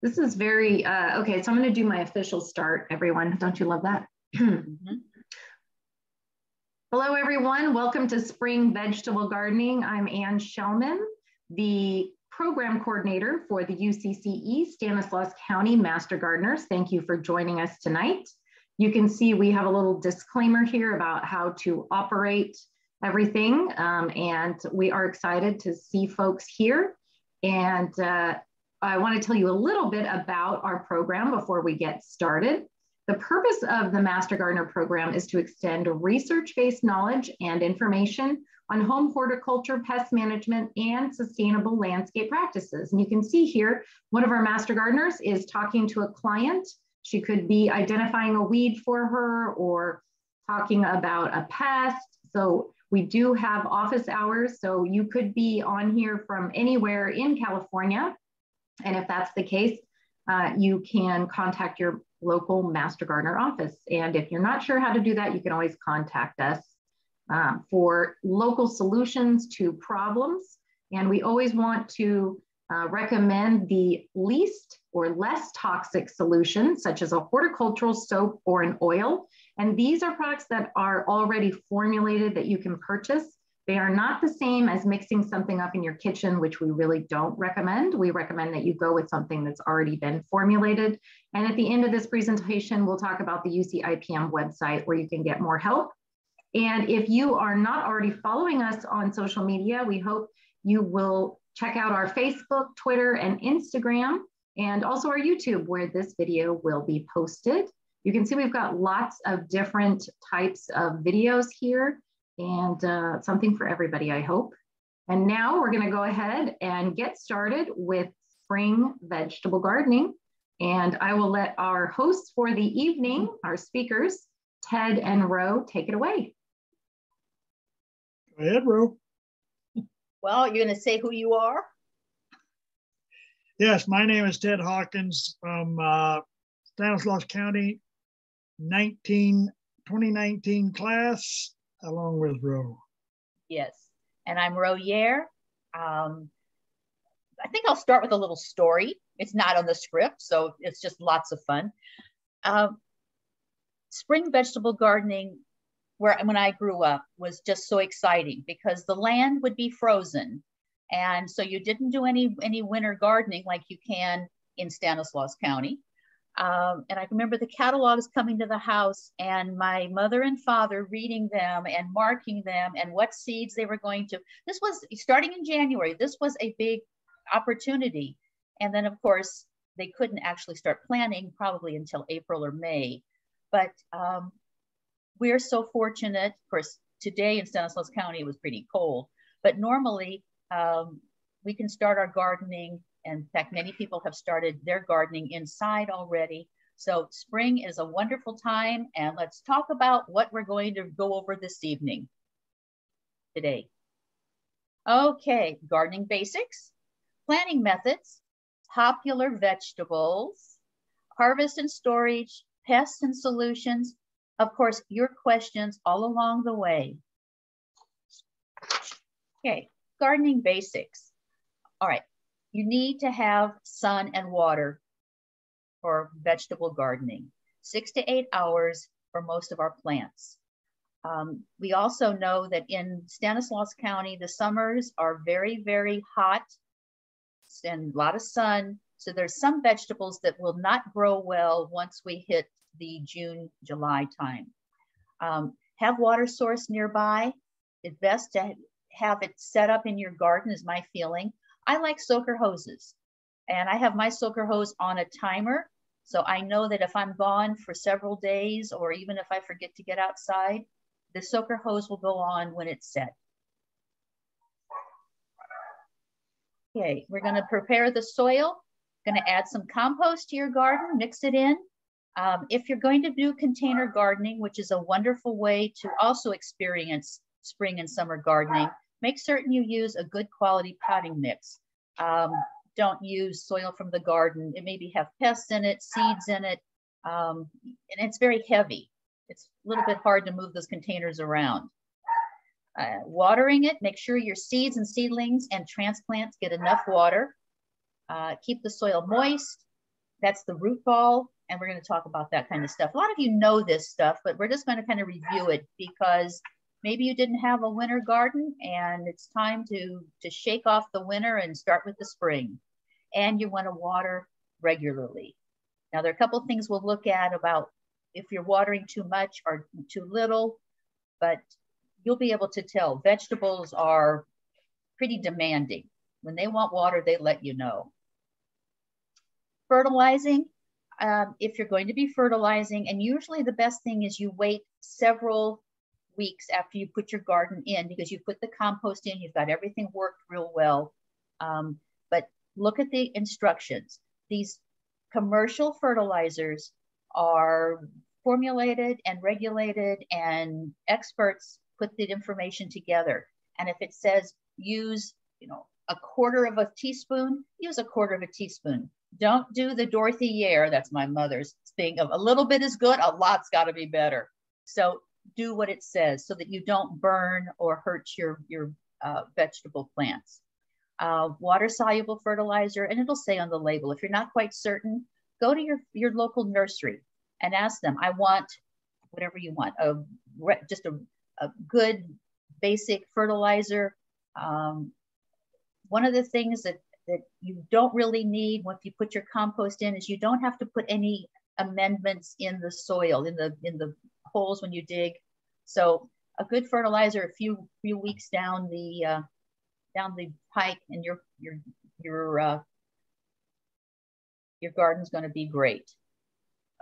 This is very, uh, okay, so I'm gonna do my official start, everyone. Don't you love that? mm-hmm. Hello, everyone. Welcome to Spring Vegetable Gardening. I'm Ann Shellman, the program coordinator for the UCCE Stanislaus County Master Gardeners. Thank you for joining us tonight. You can see we have a little disclaimer here about how to operate everything. Um, and we are excited to see folks here. And uh, I want to tell you a little bit about our program before we get started. The purpose of the Master Gardener program is to extend research-based knowledge and information on home horticulture, pest management, and sustainable landscape practices. And you can see here, one of our Master Gardeners is talking to a client. She could be identifying a weed for her or talking about a pest. So we do have office hours, so you could be on here from anywhere in California and if that's the case, uh, you can contact your local Master Gardener office. And if you're not sure how to do that, you can always contact us um, for local solutions to problems. And we always want to uh, recommend the least or less toxic solutions, such as a horticultural soap or an oil. And these are products that are already formulated that you can purchase they are not the same as mixing something up in your kitchen, which we really don't recommend. We recommend that you go with something that's already been formulated. And at the end of this presentation, we'll talk about the UC IPM website where you can get more help. And if you are not already following us on social media, we hope you will check out our Facebook, Twitter, and Instagram, and also our YouTube where this video will be posted. You can see we've got lots of different types of videos here and uh, something for everybody, I hope. And now we're gonna go ahead and get started with spring vegetable gardening. And I will let our hosts for the evening, our speakers, Ted and Ro, take it away. Go ahead, Ro. Well, you're gonna say who you are? Yes, my name is Ted Hawkins from uh, Stanislaus County 19, 2019 class along with Ro. Yes, and I'm Ro Yair. Um, I think I'll start with a little story. It's not on the script, so it's just lots of fun. Um, spring vegetable gardening, where when I grew up, was just so exciting because the land would be frozen, and so you didn't do any any winter gardening like you can in Stanislaus County. Um, and I remember the catalogs coming to the house and my mother and father reading them and marking them and what seeds they were going to. This was starting in January. This was a big opportunity. And then, of course, they couldn't actually start planning probably until April or May. But um, we're so fortunate. Of course, today in Stanislaus County, it was pretty cold. But normally, um, we can start our gardening in fact, many people have started their gardening inside already. So spring is a wonderful time and let's talk about what we're going to go over this evening today. Okay, gardening basics, planting methods, popular vegetables, harvest and storage, pests and solutions. Of course, your questions all along the way. Okay, gardening basics. All right, you need to have sun and water for vegetable gardening, six to eight hours for most of our plants. Um, we also know that in Stanislaus County, the summers are very, very hot and a lot of sun. So there's some vegetables that will not grow well once we hit the June, July time. Um, have water source nearby. It's best to have it set up in your garden is my feeling. I like soaker hoses and I have my soaker hose on a timer. So I know that if I'm gone for several days or even if I forget to get outside, the soaker hose will go on when it's set. Okay, we're gonna prepare the soil. Gonna add some compost to your garden, mix it in. Um, if you're going to do container gardening, which is a wonderful way to also experience spring and summer gardening, make certain you use a good quality potting mix. Um, don't use soil from the garden. It maybe have pests in it, seeds in it, um, and it's very heavy. It's a little bit hard to move those containers around. Uh, watering it, make sure your seeds and seedlings and transplants get enough water. Uh, keep the soil moist. that's the root ball. And we're going to talk about that kind of stuff. A lot of you know this stuff, but we're just going to kind of review it because maybe you didn't have a winter garden and it's time to, to shake off the winter and start with the spring. And you want to water regularly. Now, there are a couple things we'll look at about if you're watering too much or too little, but you'll be able to tell vegetables are pretty demanding. When they want water, they let you know. Fertilizing, um, if you're going to be fertilizing, and usually the best thing is you wait several weeks after you put your garden in because you put the compost in, you've got everything worked real well. Um, but look at the instructions. These commercial fertilizers are formulated and regulated and experts put the information together. And if it says use, you know, a quarter of a teaspoon, use a quarter of a teaspoon. Don't do the Dorothy Yare, that's my mother's thing of a little bit is good, a lot's got to be better. So do what it says so that you don't burn or hurt your, your uh, vegetable plants. Uh, water soluble fertilizer, and it'll say on the label, if you're not quite certain, go to your, your local nursery and ask them, I want whatever you want, a, just a, a good basic fertilizer. Um, one of the things that, that you don't really need if you put your compost in is you don't have to put any amendments in the soil, in the, in the holes when you dig. So a good fertilizer a few few weeks down the uh, down the pike and your your your uh, your garden's going to be great.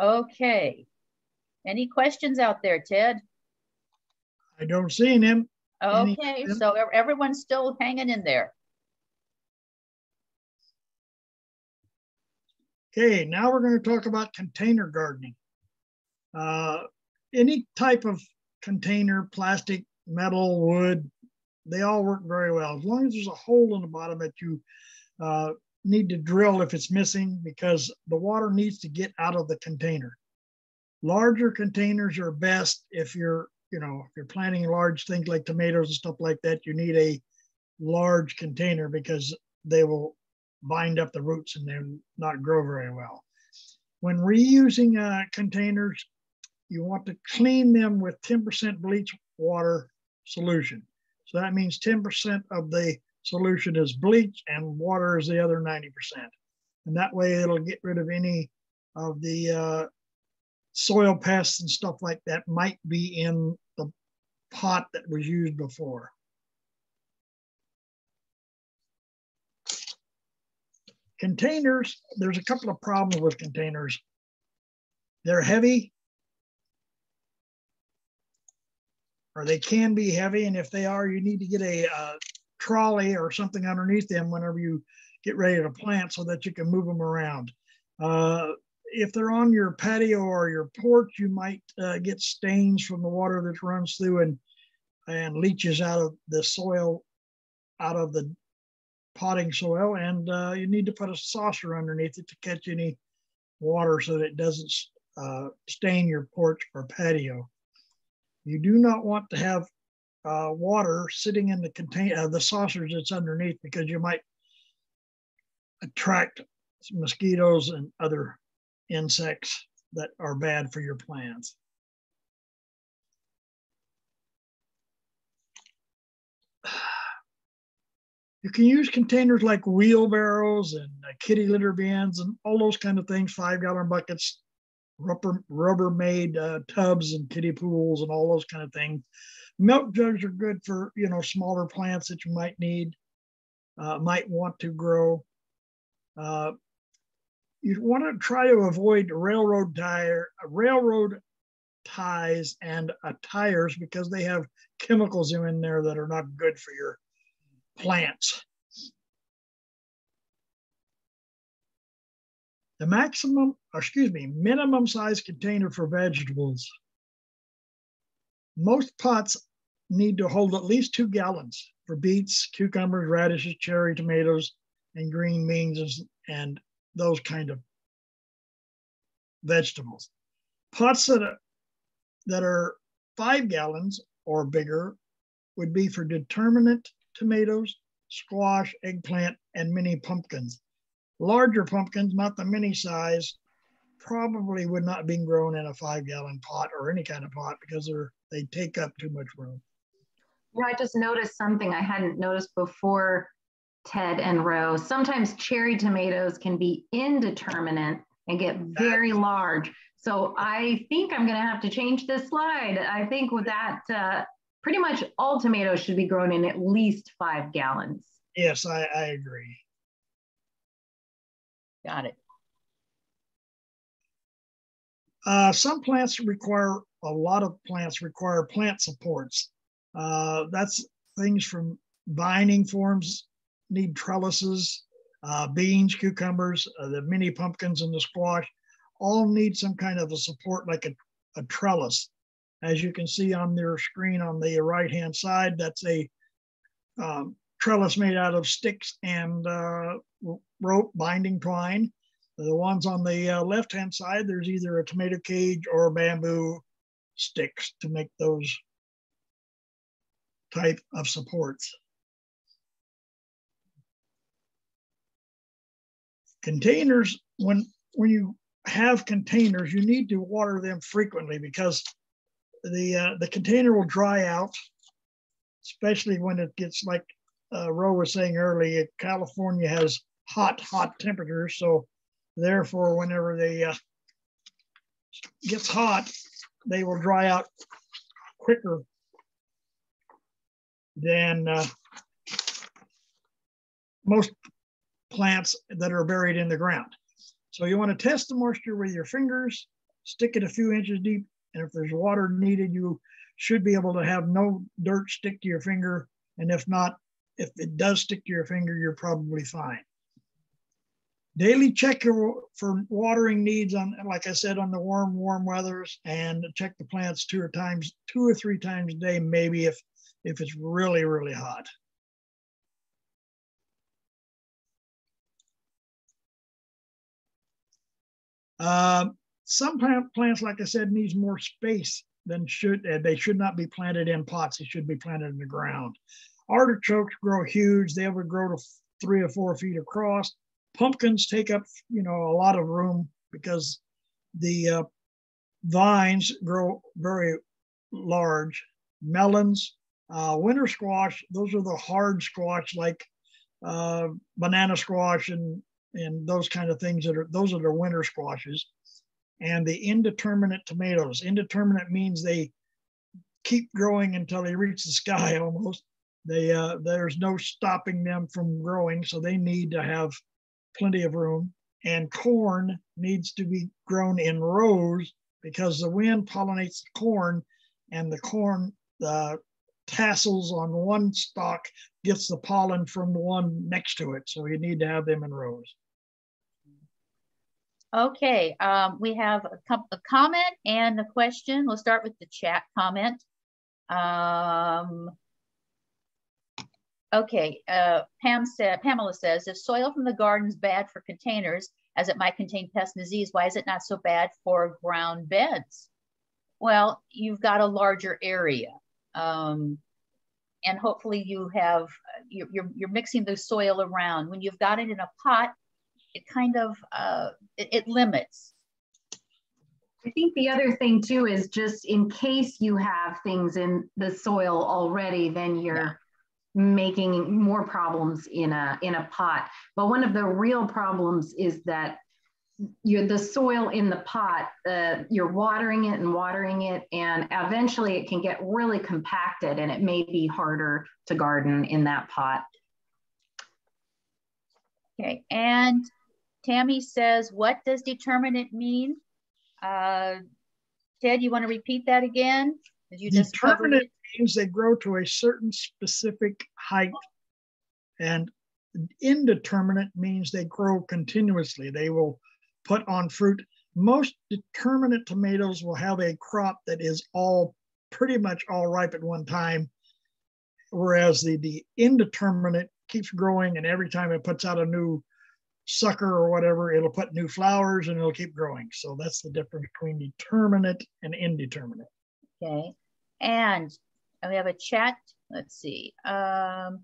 Okay. Any questions out there, Ted? I don't see him. Okay, so everyone's still hanging in there. Okay, now we're going to talk about container gardening. Uh, any type of container, plastic, metal, wood, they all work very well. As long as there's a hole in the bottom that you uh, need to drill if it's missing because the water needs to get out of the container. Larger containers are best if you're, you know, if you're planting large things like tomatoes and stuff like that, you need a large container because they will bind up the roots and then not grow very well. When reusing uh, containers, you want to clean them with 10% bleach water solution. So that means 10% of the solution is bleach and water is the other 90%. And that way it'll get rid of any of the uh, soil pests and stuff like that might be in the pot that was used before. Containers, there's a couple of problems with containers. They're heavy or they can be heavy. And if they are, you need to get a, uh, trolley or something underneath them whenever you get ready to plant so that you can move them around. Uh, if they're on your patio or your porch, you might uh, get stains from the water that runs through and, and leaches out of the soil, out of the potting soil. And uh, you need to put a saucer underneath it to catch any water so that it doesn't uh, stain your porch or patio. You do not want to have uh, water sitting in the contain uh, the saucers that's underneath because you might attract mosquitoes and other insects that are bad for your plants. You can use containers like wheelbarrows and uh, kitty litter bins and all those kind of things, five gallon buckets, rubber, Rubbermaid uh, tubs and kiddie pools and all those kind of things. Milk jugs are good for you know smaller plants that you might need uh, might want to grow. Uh, you want to try to avoid railroad tire railroad ties and uh, tires because they have chemicals in there that are not good for your plants the maximum excuse me minimum size container for vegetables most pots need to hold at least two gallons for beets, cucumbers, radishes, cherry tomatoes, and green beans and those kind of vegetables. Pots that are, that are five gallons or bigger would be for determinate tomatoes, squash, eggplant, and mini pumpkins. Larger pumpkins, not the mini size, probably would not be grown in a five gallon pot or any kind of pot because they're they take up too much room. Yeah, I just noticed something I hadn't noticed before, Ted and Rose. Sometimes cherry tomatoes can be indeterminate and get very large. So I think I'm going to have to change this slide. I think with that, uh, pretty much all tomatoes should be grown in at least five gallons. Yes, I, I agree. Got it. Uh, some plants require, a lot of plants require plant supports. Uh, that's things from vining forms need trellises, uh, beans, cucumbers, uh, the mini pumpkins and the squash all need some kind of a support like a, a trellis. As you can see on their screen on the right hand side, that's a um, trellis made out of sticks and uh, rope binding twine. The ones on the uh, left-hand side, there's either a tomato cage or bamboo sticks to make those type of supports. Containers, when, when you have containers, you need to water them frequently because the, uh, the container will dry out, especially when it gets like uh, Ro was saying earlier, California has hot, hot temperatures. So Therefore, whenever they uh, gets hot, they will dry out quicker than uh, most plants that are buried in the ground. So you want to test the moisture with your fingers, stick it a few inches deep, and if there's water needed, you should be able to have no dirt stick to your finger. And if not, if it does stick to your finger, you're probably fine. Daily check your, for watering needs on, like I said, on the warm, warm weathers and check the plants two or times, two or three times a day, maybe if, if it's really, really hot. Uh, some plant, plants, like I said, needs more space than should, they should not be planted in pots. They should be planted in the ground. Artichokes grow huge. They ever grow to three or four feet across pumpkins take up, you know, a lot of room because the uh, vines grow very large. Melons, uh, winter squash, those are the hard squash like uh, banana squash and and those kind of things that are those are the winter squashes. And the indeterminate tomatoes. Indeterminate means they keep growing until they reach the sky almost. They uh, there's no stopping them from growing, so they need to have plenty of room. And corn needs to be grown in rows because the wind pollinates the corn and the corn, the tassels on one stalk gets the pollen from the one next to it. So you need to have them in rows. Okay, um, we have a, a, comment and a question. We'll start with the chat comment. Um, Okay, uh, Pam said, Pamela says, if soil from the garden is bad for containers, as it might contain pest and disease, why is it not so bad for ground beds? Well, you've got a larger area. Um, and hopefully you have, you're, you're, you're, mixing the soil around. When you've got it in a pot, it kind of, uh, it, it limits. I think the other thing too is just in case you have things in the soil already, then you're yeah making more problems in a in a pot. But one of the real problems is that the soil in the pot, uh, you're watering it and watering it, and eventually it can get really compacted, and it may be harder to garden in that pot. Okay, and Tammy says, "What does determinate mean?" Uh, Ted, you want to repeat that again? Did you just determinate means they grow to a certain specific height. And indeterminate means they grow continuously. They will put on fruit. Most determinate tomatoes will have a crop that is all pretty much all ripe at one time, whereas the, the indeterminate keeps growing and every time it puts out a new sucker or whatever, it'll put new flowers and it'll keep growing. So that's the difference between determinate and indeterminate. Okay. And we have a chat. Let's see. Um,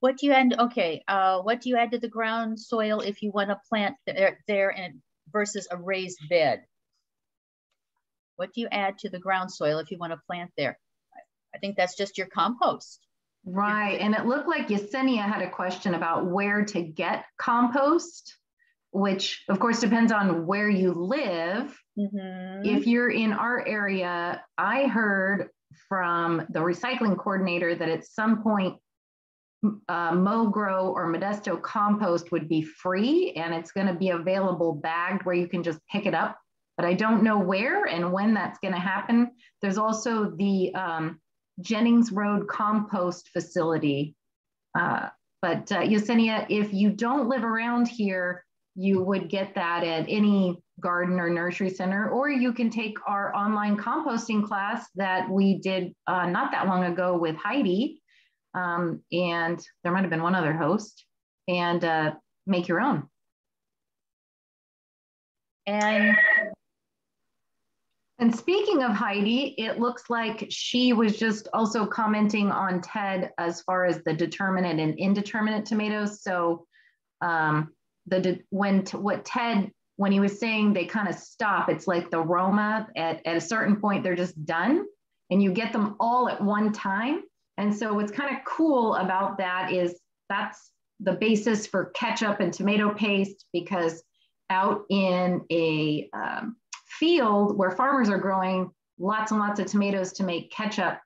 What do you add? Okay, uh, what do you add to the ground soil if you want to plant there, there and versus a raised bed? What do you add to the ground soil if you want to plant there? I think that's just your compost. Right, and it looked like Yesenia had a question about where to get compost, which of course depends on where you live. Mm-hmm. If you're in our area, I heard from the recycling coordinator that at some point uh, MoGrow or Modesto compost would be free and it's going to be available bagged where you can just pick it up. But I don't know where and when that's going to happen. There's also the um, Jennings Road compost facility. Uh, but uh, Yesenia, if you don't live around here, you would get that at any garden or nursery center, or you can take our online composting class that we did uh, not that long ago with Heidi um, and there might have been one other host, and uh, make your own. And and speaking of Heidi, it looks like she was just also commenting on Ted as far as the determinate and indeterminate tomatoes. So um, the when what Ted when he was saying they kind of stop, it's like the Roma at, at a certain point they're just done, and you get them all at one time. And so what's kind of cool about that is that's the basis for ketchup and tomato paste because out in a um, field where farmers are growing lots and lots of tomatoes to make ketchup,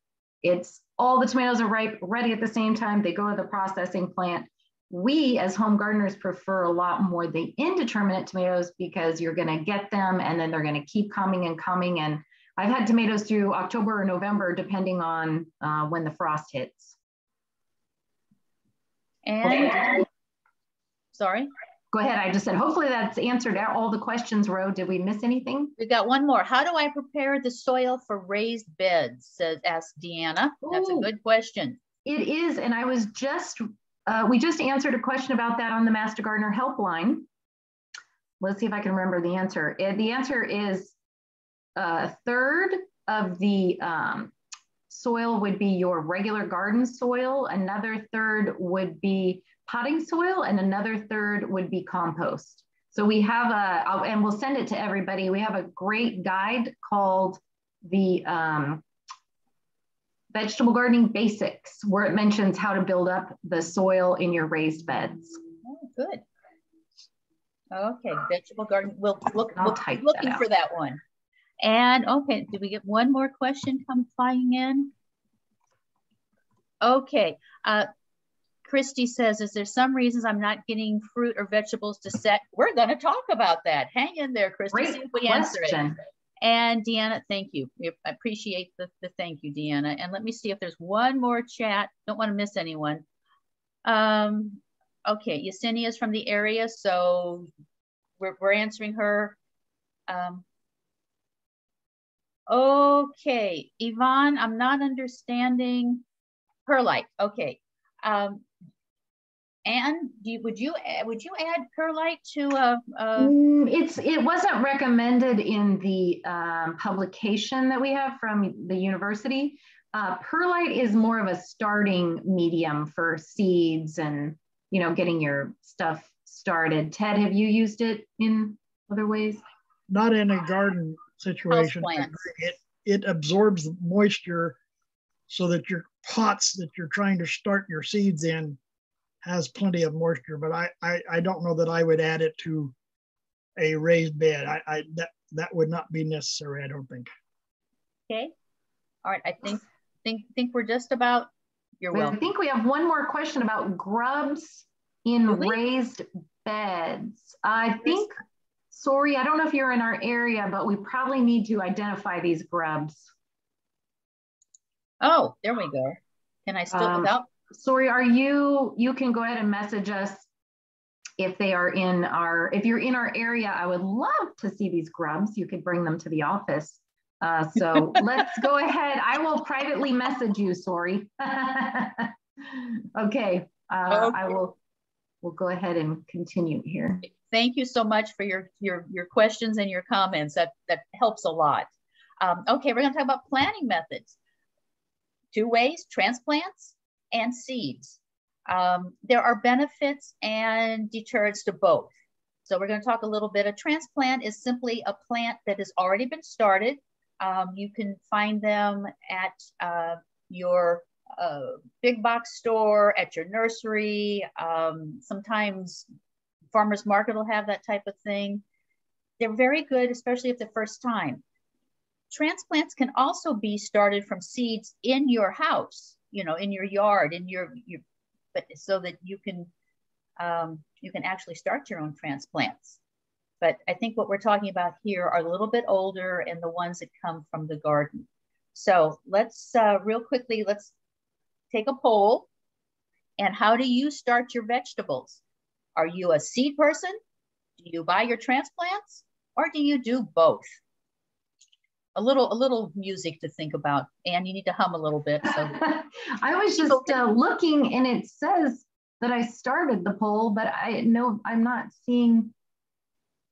it's all the tomatoes are ripe, ready at the same time. They go to the processing plant. We as home gardeners prefer a lot more the indeterminate tomatoes because you're going to get them and then they're going to keep coming and coming. And I've had tomatoes through October or November, depending on uh, when the frost hits. And sorry. Go ahead. I just said, hopefully that's answered all the questions, Ro. Did we miss anything? We've got one more. How do I prepare the soil for raised beds? Says, asked Deanna. That's a good question. It is. And I was just, uh, we just answered a question about that on the Master Gardener helpline. Let's see if I can remember the answer. It, the answer is a third of the um, soil would be your regular garden soil, another third would be potting soil, and another third would be compost. So we have a, and we'll send it to everybody. We have a great guide called the um, Vegetable Gardening Basics, where it mentions how to build up the soil in your raised beds. Oh, good. Okay, vegetable garden. We'll look. We'll looking that for that one. And okay, did we get one more question come flying in? Okay, uh, Christy says, is there some reasons I'm not getting fruit or vegetables to set? We're gonna talk about that. Hang in there, Christy, Great see if we question. answer it. And Deanna, thank you. I appreciate the, the thank you, Deanna. And let me see if there's one more chat. Don't want to miss anyone. Um, okay, Yesenia is from the area, so we're, we're answering her. Um, Okay, Yvonne, I'm not understanding her perlite. Okay. Um, and you, would you would you add perlite to a, a... Mm, it's it wasn't recommended in the um, publication that we have from the university. Uh, perlite is more of a starting medium for seeds and you know getting your stuff started. Ted, have you used it in other ways? Not in a garden situation. It, it absorbs moisture so that your pots that you're trying to start your seeds in has plenty of moisture, but I, I, I don't know that I would add it to a raised bed. I, I that that would not be necessary, I don't think. Okay. All right. I think think think we're just about you're welcome. I think we have one more question about grubs in raised beds. I think Sorry, I don't know if you're in our area, but we probably need to identify these grubs. Oh, there we go. Can I still um, without? Sorry, are you, you can go ahead and message us if they are in our, if you're in our area, I would love to see these grubs. You could bring them to the office. Uh, so let's go ahead. I will privately message you, sorry. okay, uh, okay, I will, we'll go ahead and continue here thank you so much for your, your, your questions and your comments. That, that helps a lot. Um, okay, we're gonna talk about planting methods. Two ways, transplants and seeds. Um, there are benefits and deterrents to both. So we're going to talk a little bit. A transplant is simply a plant that has already been started. Um, you can find them at uh, your uh, big box store, at your nursery. Um, sometimes farmer's market will have that type of thing. They're very good, especially if the first time. Transplants can also be started from seeds in your house, you know, in your yard, in your, your but so that you can um, you can actually start your own transplants. But I think what we're talking about here are a little bit older and the ones that come from the garden. So let's uh, real quickly, let's take a poll. And how do you start your vegetables? Are you a seed person? Do you buy your transplants? Or do you do both? A little, a little music to think about. And you need to hum a little bit. So I was just uh, looking and it says that I started the poll, but I know I'm not seeing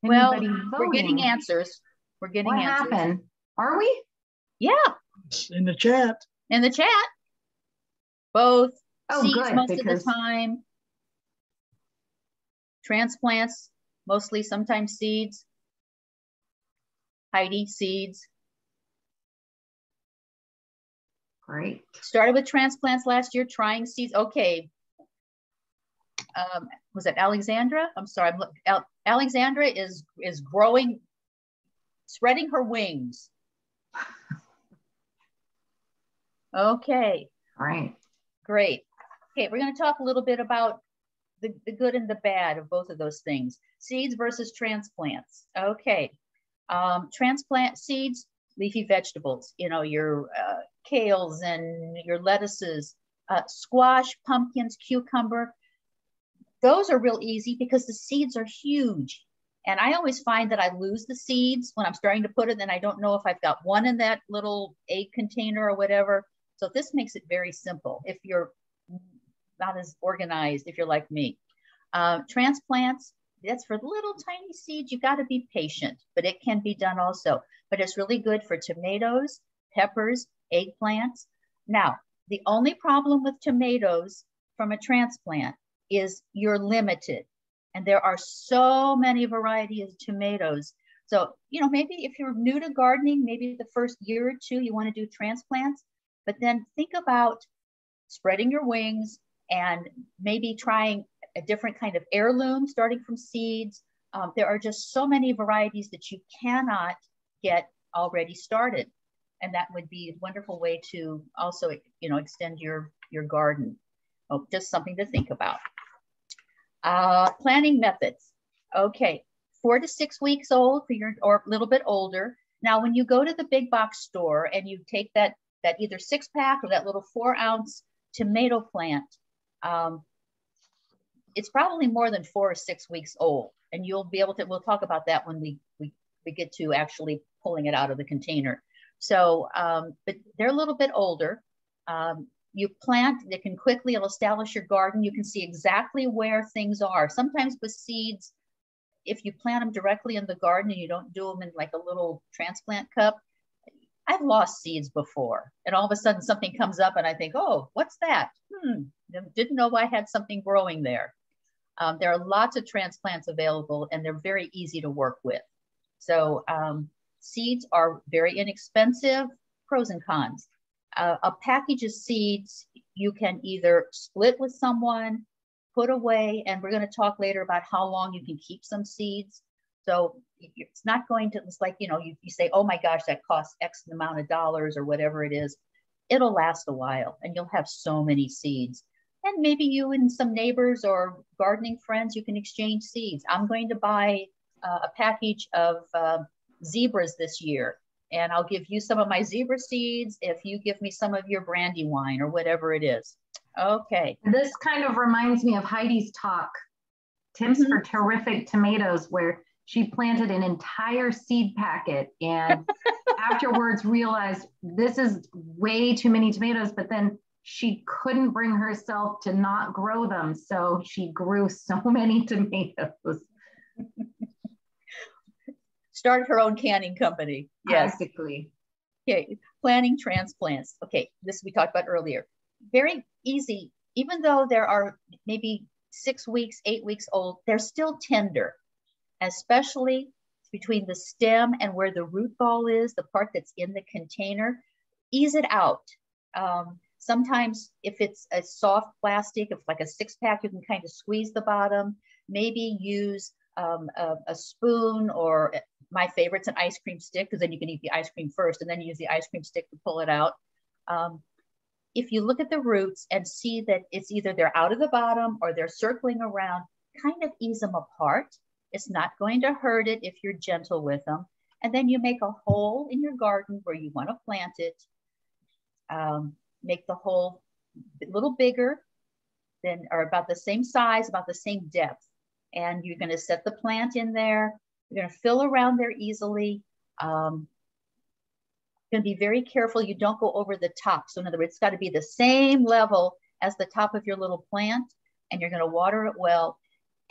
well, we're getting answers. We're getting what answers. happened? Are we? Yeah. In the chat. In the chat. Both oh, seeds good, most because... of the time. Transplants, mostly sometimes seeds. Heidi seeds. Great. Started with transplants last year, trying seeds. Okay, um, was it Alexandra? I'm sorry, I'm Alexandra is is growing, spreading her wings. Okay. All right. Great. Okay, we're going to talk a little bit about the, the good and the bad of both of those things. Seeds versus transplants. Okay. Um, transplant seeds, leafy vegetables, you know, your uh, kales and your lettuces, uh, squash, pumpkins, cucumber, those are real easy because the seeds are huge. And I always find that I lose the seeds when I'm starting to put it, and I don't know if I've got one in that little egg container or whatever. So this makes it very simple if you're not as organized, if you're like me. Uh, transplants, that's for little tiny seeds. You got to be patient, but it can be done also. But it's really good for tomatoes, peppers, eggplants. Now, the only problem with tomatoes from a transplant is you're limited. And there are so many varieties of tomatoes. So, you know, maybe if you're new to gardening, maybe the first year or two, you want to do transplants, but then think about spreading your wings and maybe trying a different kind of heirloom starting from seeds. Um, there are just so many varieties that you cannot get already started. And that would be a wonderful way to also, you know, extend your, your garden. Oh, just something to think about. Uh, planning methods. Okay, four to six weeks old for your, or a little bit older. Now, when you go to the big box store and you take that, that either six pack or that little four ounce tomato plant, um, it's probably more than four or six weeks old. And you'll be able to, we'll talk about that when we, we, we get to actually pulling it out of the container. So, um, but they're a little bit older. Um, you plant, they can quickly establish your garden. You can see exactly where things are. Sometimes with seeds, if you plant them directly in the garden and you don't do them in like a little transplant cup, I've lost seeds before. And all of a sudden something comes up and I think, oh, what's that? Hmm, didn't know I had something growing there. Um, there are lots of transplants available and they're very easy to work with. So um, seeds are very inexpensive, pros and cons uh, a package of seeds you can either split with someone, put away, and we're going to talk later about how long you can keep some seeds. So it's not going to, it's like, you know, you, you say, oh my gosh, that costs X amount of dollars or whatever it is. It'll last a while and you'll have so many seeds. And maybe you and some neighbors or gardening friends, you can exchange seeds. I'm going to buy uh, a package of uh, zebras this year and I'll give you some of my zebra seeds if you give me some of your Brandywine or whatever it is. Okay. This kind of reminds me of Heidi's talk, Tips mm -hmm. for Terrific Tomatoes, where she planted an entire seed packet and afterwards realized this is way too many tomatoes, but then she couldn't bring herself to not grow them. So she grew so many tomatoes started her own canning company. Yes. Basically. Okay, planning transplants. Okay, this we talked about earlier. Very easy even though there are maybe six weeks, eight weeks old, they're still tender, especially between the stem and where the root ball is, the part that's in the container, ease it out. Um, sometimes if it's a soft plastic, if like a six pack, you can kind of squeeze the bottom, maybe use um, a, a, spoon or my favorite's an ice cream stick because then you can eat the ice cream first and then use the ice cream stick to pull it out. Um, if you look at the roots and see that it's either they're out of the bottom or they're circling around, kind of ease them apart. It's not going to hurt it if you're gentle with them. And then you make a hole in your garden where you want to plant it. Um, make the hole a little bigger than, or about the same size, about the same depth. And you're going to set the plant in there. You're to fill around there easily. Um, to be very careful you don't go over the top. So in other words, it's got to be the same level as the top of your little plant and you're going to water it well.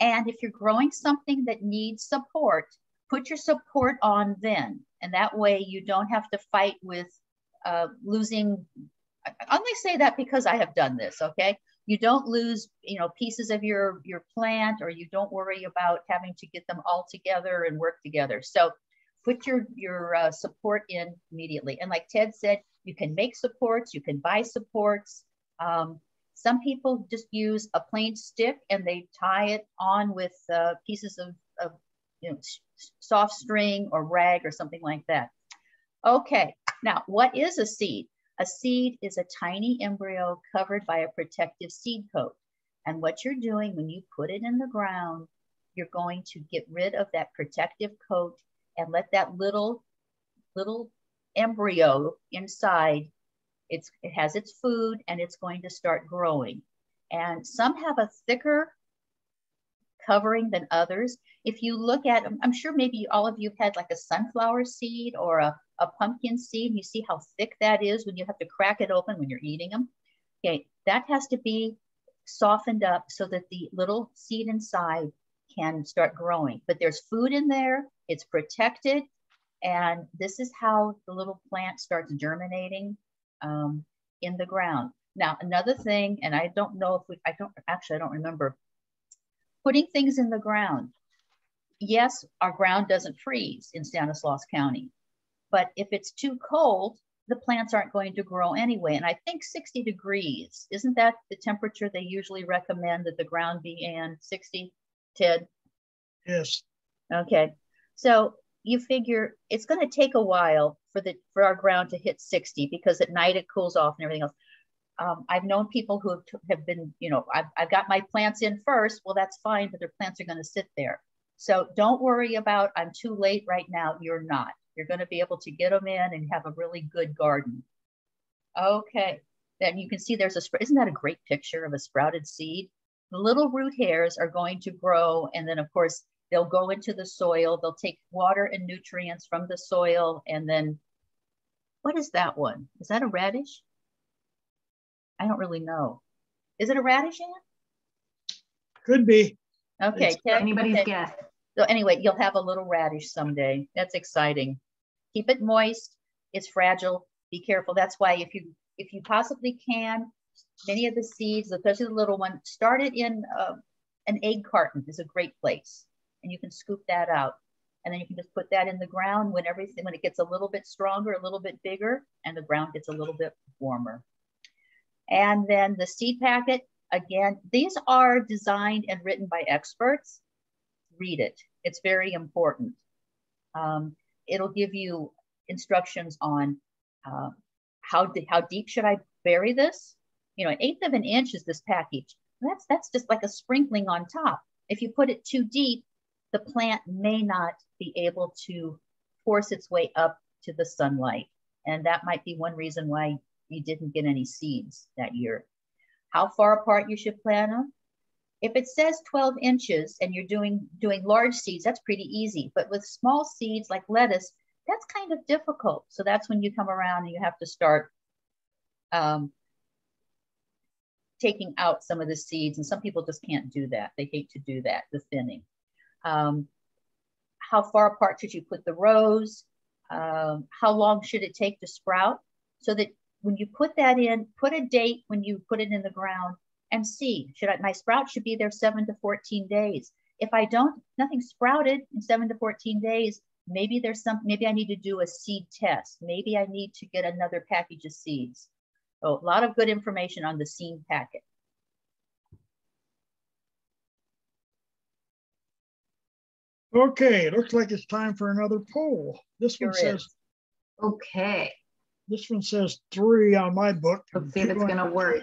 And if you're growing something that needs support, put your support on then. And that way you don't have to fight with uh, losing. I only say that because I have done this, okay? You don't lose, you know, pieces of your, your plant or you don't worry about having to get them all together and work together. So put your, your uh, support in immediately. And like Ted said, you can make supports, you can buy supports. Um, some people just use a plain stick and they tie it on with uh, pieces of, of you know, soft string or rag or something like that. Okay, now what is a seed? A seed is a tiny embryo covered by a protective seed coat. And what you're doing when you put it in the ground, you're going to get rid of that protective coat and let that little, little embryo inside, it's, it has its food and it's going to start growing. And some have a thicker covering than others. If you look at, I'm sure maybe all of you have had like a sunflower seed or a, a pumpkin seed. You see how thick that is when you have to crack it open when you're eating them. Okay, that has to be softened up so that the little seed inside can start growing. But there's food in there, it's protected, and this is how the little plant starts germinating um, in the ground. Now, another thing, and I don't know if we, I don't, actually, I don't remember, putting things in the ground. Yes, our ground doesn't freeze in Stanislaus County, but if it's too cold, the plants aren't going to grow anyway. And I think 60 degrees, isn't that the temperature they usually recommend that the ground be in 60? Ted? Yes. Okay. So you figure it's going to take a while for the for our ground to hit 60 because at night it cools off and everything else. Um, I've known people who have, have been, you know, I've, I've got my plants in first. Well, that's fine, but their plants are going to sit there. So don't worry about I'm too late right now. You're not. You're going to be able to get them in and have a really good garden. Okay. Then you can see there's a, isn't that a great picture of a sprouted seed? the little root hairs are going to grow. And then of course, they'll go into the soil. They'll take water and nutrients from the soil. And then what is that one? Is that a radish? I don't really know. Is it a radish, Ann? Could be. Okay. Anybody's okay. guess. So anyway, you'll have a little radish someday. That's exciting. Keep it moist. It's fragile. Be careful. That's why if you if you possibly can, many of the seeds, especially the little one, start it in uh, an egg carton is a great place. And you can scoop that out. And then you can just put that in the ground when everything, when it gets a little bit stronger, a little bit bigger, and the ground gets a little bit warmer. And then the seed packet, again, these are designed and written by experts. Read it, it's very important. Um, it'll give you instructions on uh, how, how deep should I bury this? you know, an eighth of an inch is this package. That's, that's just like a sprinkling on top. If you put it too deep, the plant may not be able to force its way up to the sunlight. And that might be one reason why you didn't get any seeds that year. How far apart you should plant them? If it says 12 inches and you're doing, doing large seeds, that's pretty easy. But with small seeds like lettuce, that's kind of difficult. So that's when you come around and you have to start um, taking out some of the seeds. And some people just can't do that. They hate to do that, the thinning. Um, how far apart should you put the rows? Um, how long should it take to sprout? So that when you put that in, put a date when you put it in the ground and see, should I, my sprout should be there seven to 14 days. If I don't, nothing sprouted in seven to 14 days, maybe there's some, maybe I need to do a seed test. Maybe I need to get another package of seeds. So a lot of good information on the seed packet. Okay, it looks like it's time for another poll. This one says, is. Okay, this one says three on my book. let's see if it's gonna work.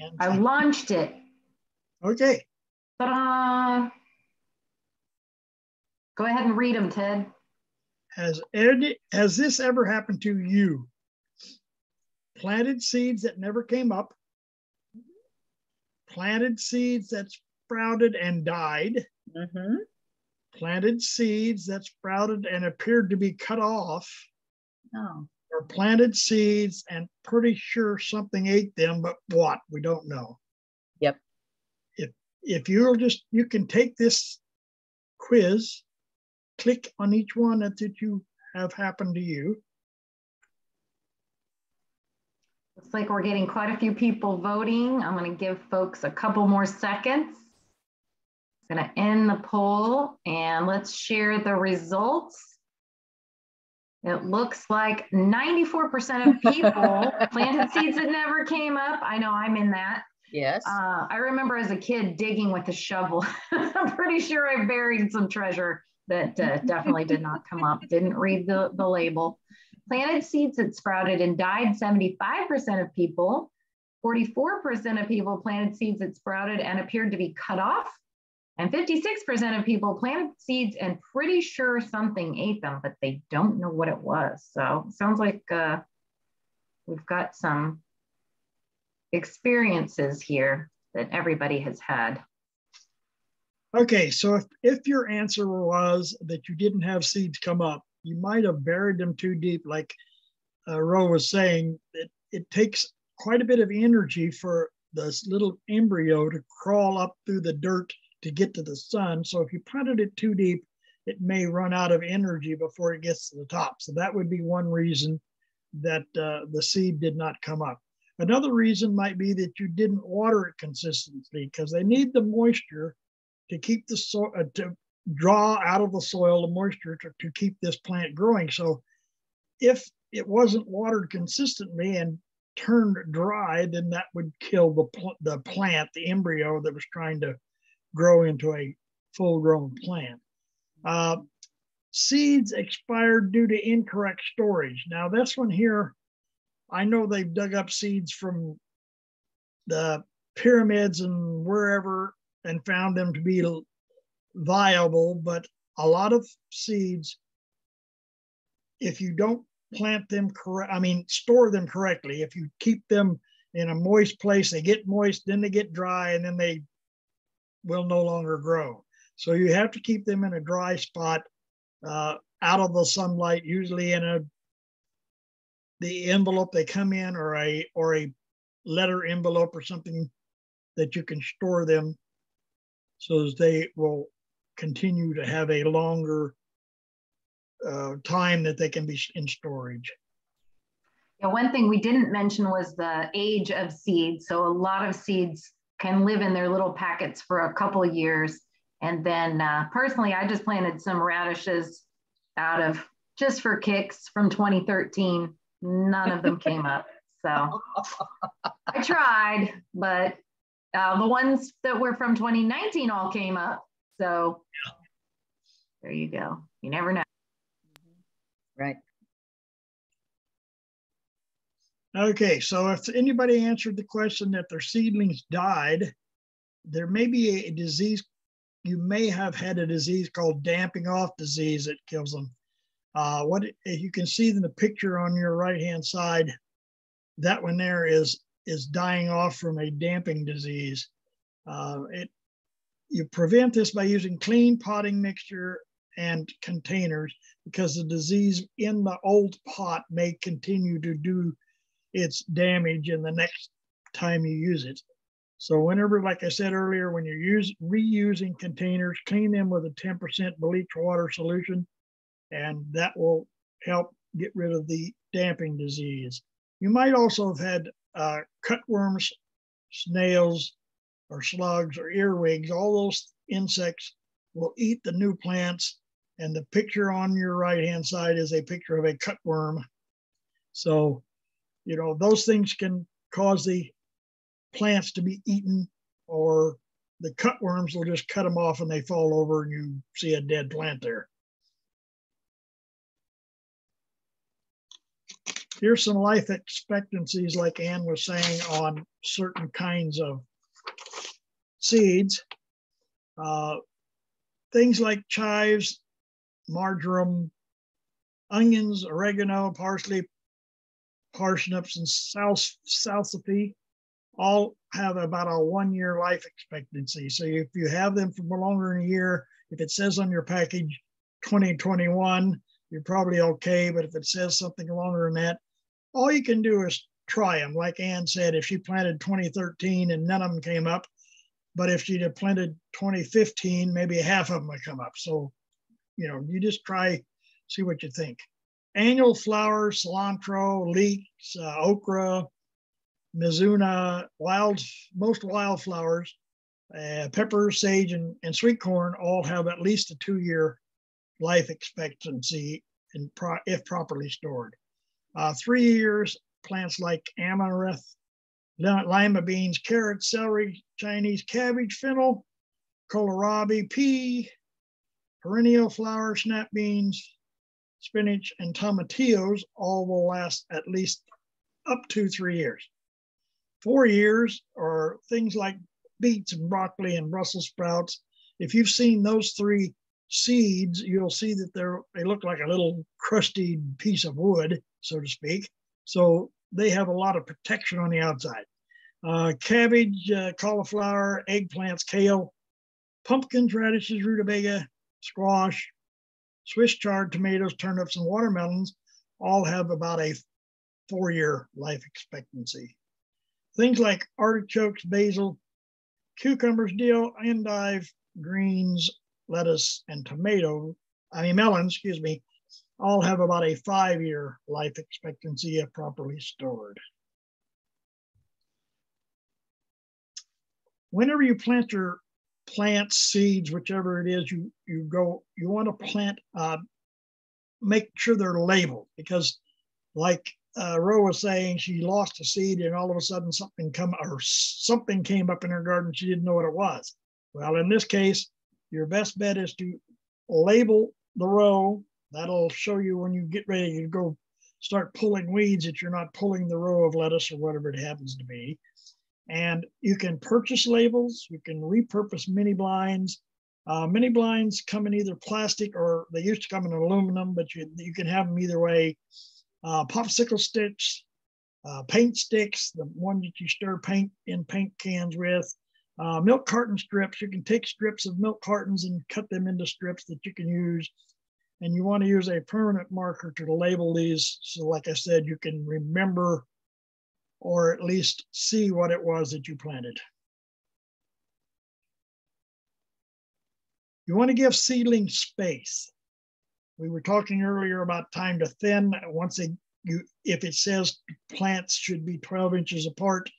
And- I launched it. Okay, Ta-da! Go ahead and read them, Ted. has any, has this ever happened to you? Planted seeds that never came up. Planted seeds that sprouted and died. Mm-hmm. Planted seeds that sprouted and appeared to be cut off. Oh, Or planted seeds and pretty sure something ate them, but what? We don't know. Yep. If if you'll just you can take this quiz, click on each one that, that you have happened to you. Looks like we're getting quite a few people voting. I'm gonna give folks a couple more seconds. I'm Gonna end the poll and let's share the results. It looks like 94% of people planted seeds that never came up. I know I'm in that. yes. Uh, I remember as a kid digging with a shovel. I'm pretty sure I buried some treasure that uh, definitely did not come up. Didn't read the, the label. Planted seeds that sprouted and died, 75% of people. 44% of people planted seeds that sprouted and appeared to be cut off. And 56% of people planted seeds and pretty sure something ate them, but they don't know what it was. So sounds like uh, we've got some experiences here that everybody has had. Okay, so if, if your answer was that you didn't have seeds come up, you might have buried them too deep, like uh, Ro was saying. It, it takes quite a bit of energy for this little embryo to crawl up through the dirt to get to the sun. So if you planted it too deep, it may run out of energy before it gets to the top. So that would be one reason that uh, the seed did not come up. Another reason might be that you didn't water it consistently because they need the moisture to keep the soil uh, to draw out of the soil the moisture to, to keep this plant growing. So if it wasn't watered consistently and turned dry, then that would kill the, pl- the plant, the embryo that was trying to grow into a full grown plant. Uh, seeds expired due to incorrect storage. Now, this one here, I know they've dug up seeds from the pyramids and wherever and found them to be viable, but a lot of seeds, if you don't plant them correct, I mean, store them correctly, if you keep them in a moist place, they get moist, then they get dry, and then they will no longer grow. So you have to keep them in a dry spot, uh, out of the sunlight, usually in a the envelope they come in, or a or a letter envelope or something that you can store them, so that they will continue to have a longer uh, time that they can be in storage. Yeah, one thing we didn't mention was the age of seeds. So a lot of seeds can live in their little packets for a couple of years. And then uh, personally, I just planted some radishes out of just for kicks from 2013. None of them came up. So I tried, but uh, the ones that were from 2019 all came up. So there you go. You never know. right. Okay, so if anybody answered the question that their seedlings died, there may be a disease. You may have had a disease called damping off disease that kills them. Uh, what if you can see in the picture on your right hand side, that one there is is dying off from a damping disease. Uh, it you prevent this by using clean potting mixture and containers because the disease in the old pot may continue to do its damage in the next time you use it. So whenever, like I said earlier, when you're use, reusing containers, clean them with a 10% bleach water solution, and that will help get rid of the damping disease. You might also have had uh, cutworms, snails, or slugs or earwigs, all those insects will eat the new plants. And the picture on your right hand side is a picture of a cutworm. So, you know, those things can cause the plants to be eaten or the cutworms will just cut them off and they fall over and you see a dead plant there. Here's some life expectancies, like Ann was saying, on certain kinds of seeds. Uh, things like chives, marjoram, onions, oregano, parsley, parsnips, and salsify all have about a one year life expectancy. So if you have them for longer than a year, if it says on your package 2021, you're probably okay. But if it says something longer than that, all you can do is try them. Like Ann said, if she planted 2013 and none of them came up, but if she'd have planted 2015, maybe half of them would come up. So, you know, you just try, see what you think. Annual flowers, cilantro, leeks, uh, okra, mizuna, wild, most wildflowers, uh, pepper, sage, and, and sweet corn all have at least a two-year life expectancy in pro if properly stored. Uh, three years, plants like amaranth, lima beans, carrots, celery, Chinese cabbage, fennel, kohlrabi, pea, perennial flower, snap beans, spinach, and tomatillos all will last at least up to three years four years are things like beets and broccoli and Brussels sprouts. If you've seen those three seeds, you'll see that they're they look like a little crusty piece of wood, so to speak. So they have a lot of protection on the outside. Uh, cabbage, uh, cauliflower, eggplants, kale, pumpkins, radishes, rutabaga, squash, Swiss chard, tomatoes, turnips, and watermelons all have about a four-year life expectancy. Things like artichokes, basil, cucumbers, dill, endive, greens, lettuce, and tomato, I mean melons, excuse me, all have about a five-year life expectancy if properly stored. Whenever you plant your plant seeds, whichever it is you, you go, you want to plant, uh, make sure they're labeled because like uh, was saying she lost a seed and all of a sudden something come or something came up in her garden. She didn't know what it was. Well, in this case, your best bet is to label the row. That'll show you when you get ready to go start pulling weeds that you're not pulling the row of lettuce or whatever it happens to be. And you can purchase labels. You can repurpose mini blinds. Uh, mini blinds come in either plastic or they used to come in aluminum, but you, you can have them either way uh, popsicle sticks, uh, paint sticks, the one that you stir paint in paint cans with, uh, milk carton strips. You can take strips of milk cartons and cut them into strips that you can use. And you want to use a permanent marker to label these. So like I said, you can remember or at least see what it was that you planted. You want to give seedlings space. We were talking earlier about time to thin. Once they, you, if it says plants should be 12 inches apart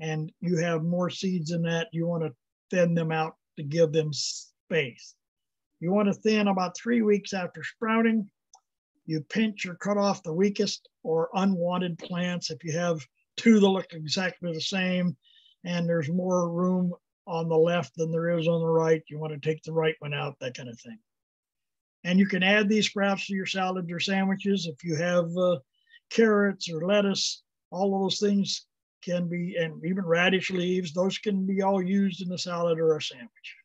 and you have more seeds than that, you want to thin them out to give them space. You want to thin about three weeks after sprouting. You pinch or cut off the weakest or unwanted plants. If you have two that look exactly the same and there's more room on the left than there is on the right, you want to take the right one out, that kind of thing. And you can add these sprouts to your salads or sandwiches. If you have uh, carrots or lettuce, all of those things can be, and even radish leaves, those can be all used in a salad or a sandwich.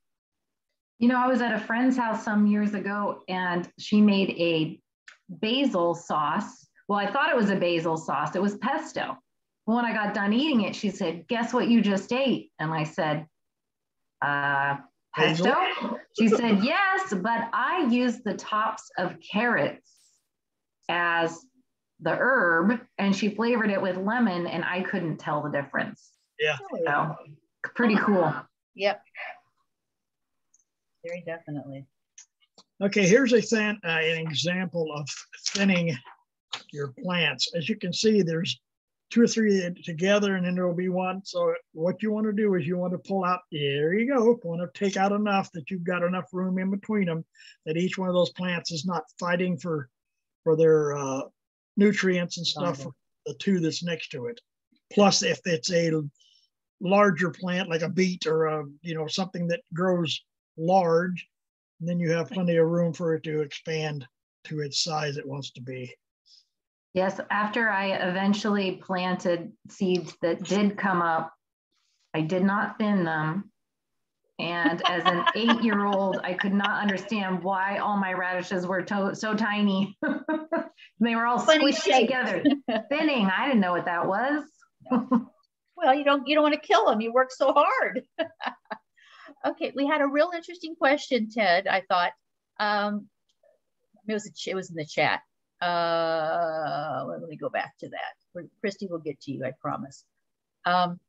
You know, I was at a friend's house some years ago and she made a basil sauce. Well, I thought it was a basil sauce, it was pesto. When I got done eating it, she said, Guess what you just ate? And I said, uh, pesto? She said, yes, but I use the tops of carrots as the herb and she flavored it with lemon and I couldn't tell the difference. Yeah. So pretty cool. Yep. Very definitely. Okay, here's a thin, uh, an example of thinning your plants. As you can see, there's two or three together and then there'll be one. So what you want to do is you want to pull out, there you go, you want to take out enough that you've got enough room in between them that each one of those plants is not fighting for, for their uh, nutrients and stuff for the two that's next to it. Plus if it's a larger plant like a beet or a, you know, something that grows large, then you have plenty of room for it to expand to its size it wants to be. Yes, after I eventually planted seeds that did come up, I did not thin them. And as an eight year old, I could not understand why all my radishes were to- so tiny. they were all Funny squished shape. together. Thinning, I didn't know what that was. well, you don't you don't want to kill them. You work so hard. okay, we had a real interesting question, Ted. I thought um, it was a, it was in the chat. Uh, let me go back to that. Christy will get to you, I promise. Um,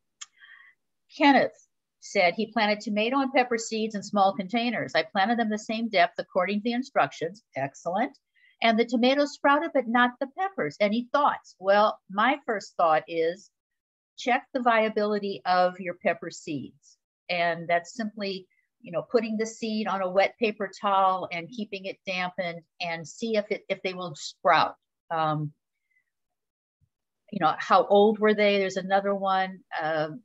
Kenneth said he planted tomato and pepper seeds in small containers. I planted them the same depth according to the instructions. Excellent. And the tomatoes sprouted, but not the peppers. Any thoughts? Well, my first thought is check the viability of your pepper seeds. And that's simply you know, putting the seed on a wet paper towel and keeping it dampened and see if it if they will sprout. Um, you know, how old were they? There's another one. Um,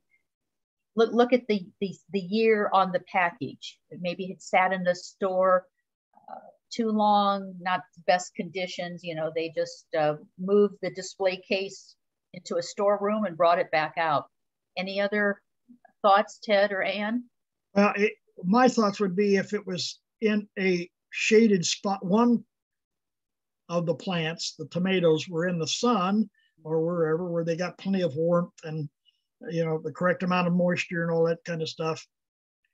look look at the, the the year on the package. Maybe it sat in the store uh, too long, not the best conditions. You know, they just uh, moved the display case into a storeroom and brought it back out. Any other thoughts, Ted or Ann? Well, it, my thoughts would be if it was in a shaded spot, one of the plants, the tomatoes were in the sun or wherever where they got plenty of warmth and you know the correct amount of moisture and all that kind of stuff.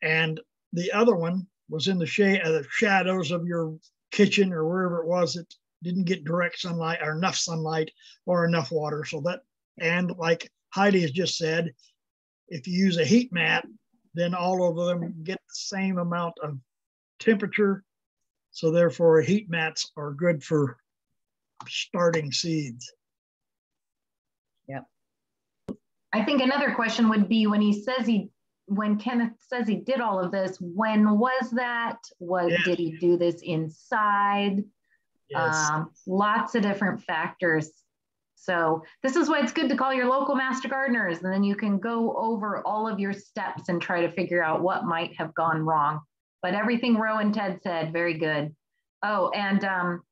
And the other one was in the shade, uh, the shadows of your kitchen or wherever it was that didn't get direct sunlight or enough sunlight or enough water. So that, and like Heidi has just said, if you use a heat mat, then all of them get the same amount of temperature. So therefore heat mats are good for starting seeds. Yeah. I think another question would be when he says he, when Kenneth says he did all of this, when was that? Was yes. did he do this inside? Yes. Um, lots of different factors so this is why it's good to call your local master gardeners and then you can go over all of your steps and try to figure out what might have gone wrong. But everything Ro and Ted said, very good. Oh, and um,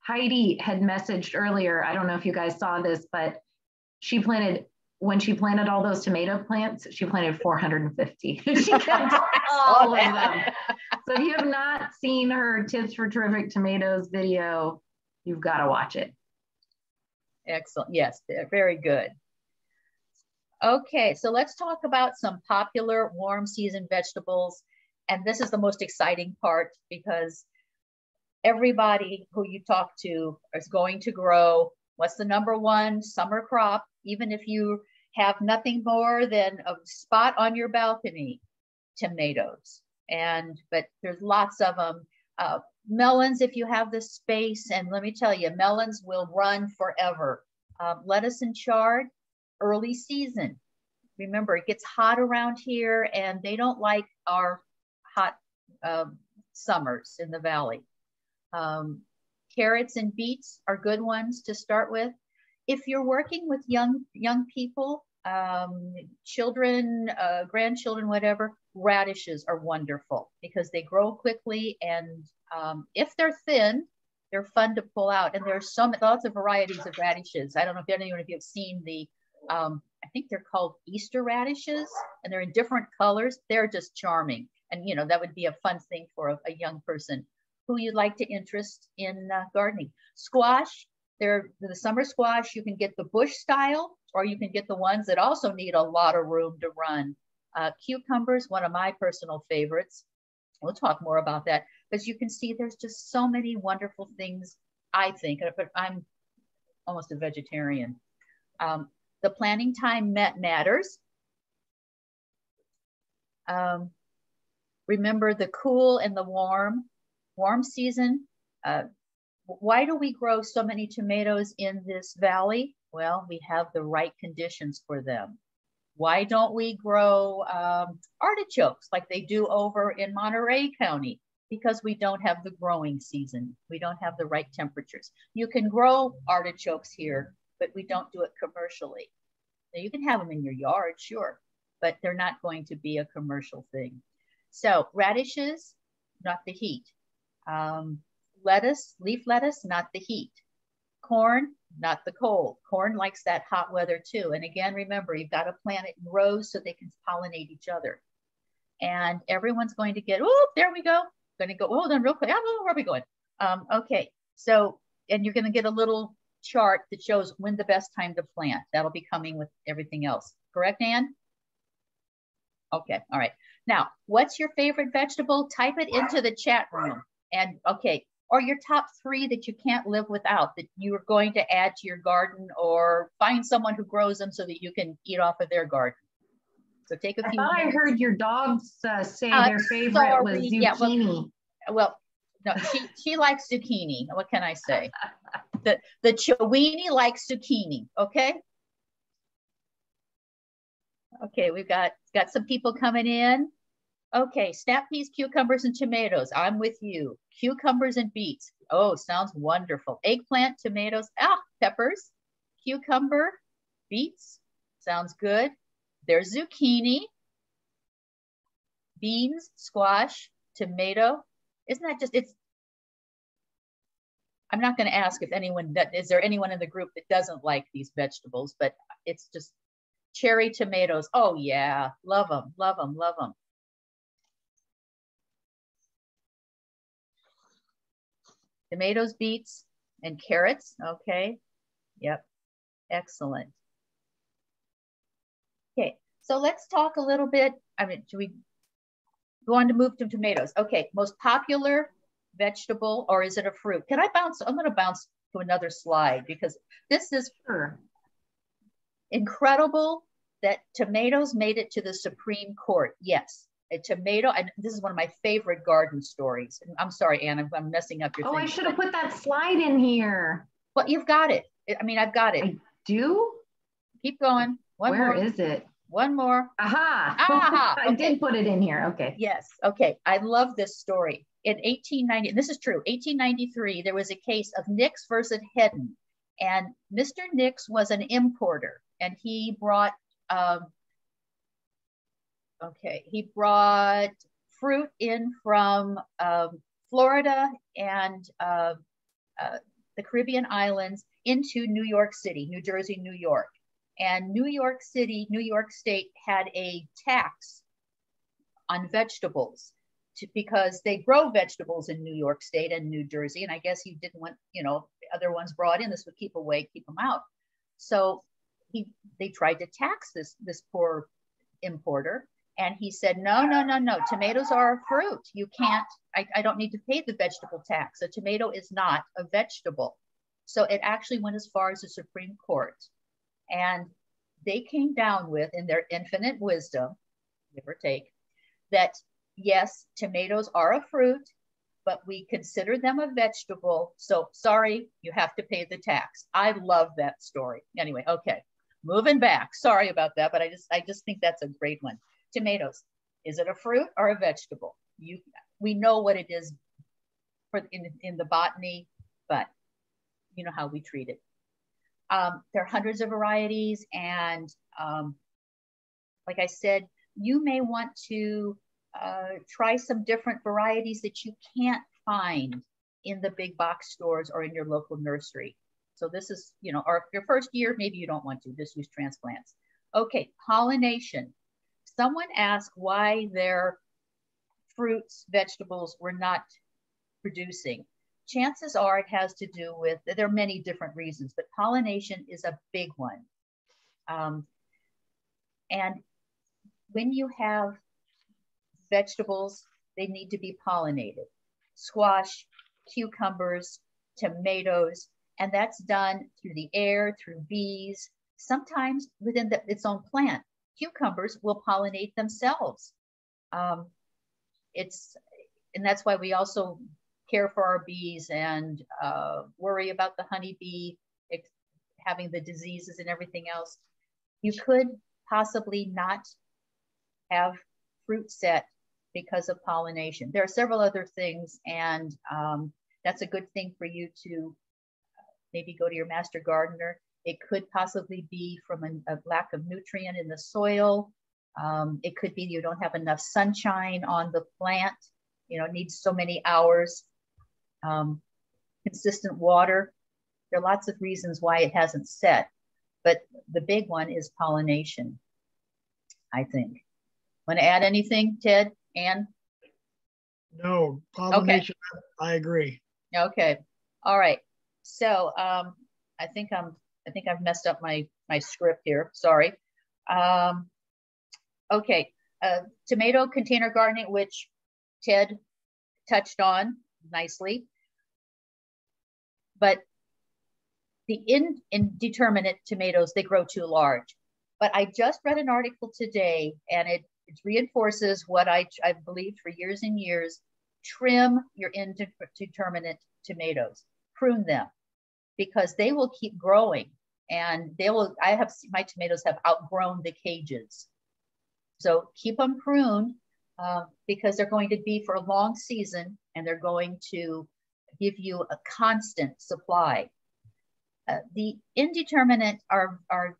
Heidi had messaged earlier, I don't know if you guys saw this, but she planted, when she planted all those tomato plants, she planted 450. she kept all of them. So if you have not seen her Tips for Terrific Tomatoes video, you've got to watch it. Excellent. Yes, very good. Okay, so let's talk about some popular warm season vegetables. And this is the most exciting part because everybody who you talk to is going to grow. What's the number one summer crop? Even if you have nothing more than a spot on your balcony, tomatoes. And, but there's lots of them. Uh, melons if you have the space. And let me tell you, melons will run forever. Um, lettuce and chard, early season. Remember, it gets hot around here and they don't like our hot um, summers in the valley. Um, carrots and beets are good ones to start with. If you're working with young young people, um, children, uh, grandchildren, whatever, radishes are wonderful because they grow quickly and um, if they're thin, they're fun to pull out. And there's so lots of varieties of radishes. I don't know if anyone of you have seen the, um, I think they're called Easter radishes and they're in different colors. They're just charming. And, you know, that would be a fun thing for a, a young person who you'd like to interest in uh, gardening. Squash, they're the summer squash. You can get the bush style or you can get the ones that also need a lot of room to run. Uh, cucumbers, one of my personal favorites. We'll talk more about that. As you can see, there's just so many wonderful things, I think, but I'm almost a vegetarian. Um, the planting time met matters. Um, remember the cool and the warm, warm season. Uh, why do we grow so many tomatoes in this valley? Well, we have the right conditions for them. Why don't we grow um, artichokes like they do over in Monterey County? Because we don't have the growing season. We don't have the right temperatures. You can grow artichokes here, but we don't do it commercially. Now you can have them in your yard, sure, but they're not going to be a commercial thing. So radishes, not the heat. Um, lettuce, leaf lettuce, not the heat. Corn, not the cold. Corn likes that hot weather too. And again, remember, you've got to plant it in rows so they can pollinate each other. And everyone's going to get, oh, there we go. Going to go, hold on real quick. Oh, where are we going? Um, okay, so, and you're going to get a little chart that shows when the best time to plant. That'll be coming with everything else. Correct, Anne? Okay, all right. Now, what's your favorite vegetable? Type it into the chat room. And okay, or your top three that you can't live without that you are going to add to your garden or find someone who grows them so that you can eat off of their garden. So take a I few. thought I heard your dogs uh, say Uh, their favorite was zucchini. yeah, well- Well, no, she, she likes zucchini. What can I say? The, the Chiweenie likes zucchini, okay? Okay, we've got, got some people coming in. Okay, snap peas, cucumbers, and tomatoes. I'm with you. Cucumbers and beets. Oh, sounds wonderful. Eggplant, tomatoes, ah, peppers, cucumber, beets. Sounds good. There's zucchini, beans, squash, tomato. Isn't that just, it's, I'm not going to ask if anyone that is there anyone in the group that doesn't like these vegetables, but it's just cherry tomatoes. Oh yeah, love them, love them, love them. Tomatoes, beets, and carrots. Okay. Yep. Excellent. Okay. So let's talk a little bit. I mean, do we go on to move to tomatoes? Okay. Most popular vegetable or is it a fruit? Can I bounce? I'm going to bounce to another slide because this is Sure. incredible that tomatoes made it to the Supreme Court. Yes, a tomato, and this is one of my favorite garden stories. I'm sorry, Anne, I'm I'm messing up your Oh, thing. I should have put that slide in here. But you've got it. I mean, I've got it. I do? Keep going. One Where more. is it? One more. Aha. Aha, I okay. did put it in here. Okay. Yes. Okay. I love this story. In 1890, and this is true, 1893, there was a case of Nix versus Hedden. And Mr. Nix was an importer and he brought, um, okay, he brought fruit in from um, Florida and uh, uh, the Caribbean islands into New York City, New Jersey, New York. And New York City, New York State had a tax on vegetables to, because they grow vegetables in New York State and New Jersey. And I guess he didn't want, you know, other ones brought in. This would keep away, keep them out. So he they tried to tax this this poor importer. And he said, no, no, no, no. Tomatoes are a fruit. You can't, I, I don't need to pay the vegetable tax. A tomato is not a vegetable. So it actually went as far as the Supreme Court. And they came down with, in their infinite wisdom, give or take, that yes, tomatoes are a fruit, but we consider them a vegetable. So sorry, you have to pay the tax. I love that story. Anyway, okay, moving back. Sorry about that, but I just I just think that's a great one. Tomatoes, is it a fruit or a vegetable? You we know what it is for in, in the botany, but you know how we treat it. Um, there are hundreds of varieties, and um, like I said, you may want to uh, try some different varieties that you can't find in the big box stores or in your local nursery. So this is, you know, or your first year, maybe you don't want to just use transplants. Okay, pollination. Someone asked why their fruits, vegetables were not producing. Chances are it has to do with, there are many different reasons, but pollination is a big one. Um, and when you have vegetables, they need to be pollinated. Squash, cucumbers, tomatoes, and that's done through the air, through bees, sometimes within the, its own plant. Cucumbers will pollinate themselves. Um, it's, and that's why we also care for our bees and uh, worry about the honeybee having the diseases and everything else, you could possibly not have fruit set because of pollination. There are several other things, and um, that's a good thing for you to maybe go to your master gardener. It could possibly be from a, a lack of nutrient in the soil. Um, it could be you don't have enough sunshine on the plant. You know, it needs so many hours. Um, consistent water. There are lots of reasons why it hasn't set, but the big one is pollination, I think. Want to add anything, Ted? Anne? No, pollination, okay. I agree. Okay. All right. So um, I think I'm I think I've messed up my my script here. Sorry. Um, okay. Uh, tomato container gardening, which Ted touched on nicely. But the in, indeterminate tomatoes, they grow too large. But I just read an article today and it, it reinforces what I, I've believed for years and years. Trim your indeterminate tomatoes, prune them because they will keep growing and they will, I have, my tomatoes have outgrown the cages. So keep them pruned uh, because they're going to be for a long season and they're going to give you a constant supply. Uh, the indeterminate are, are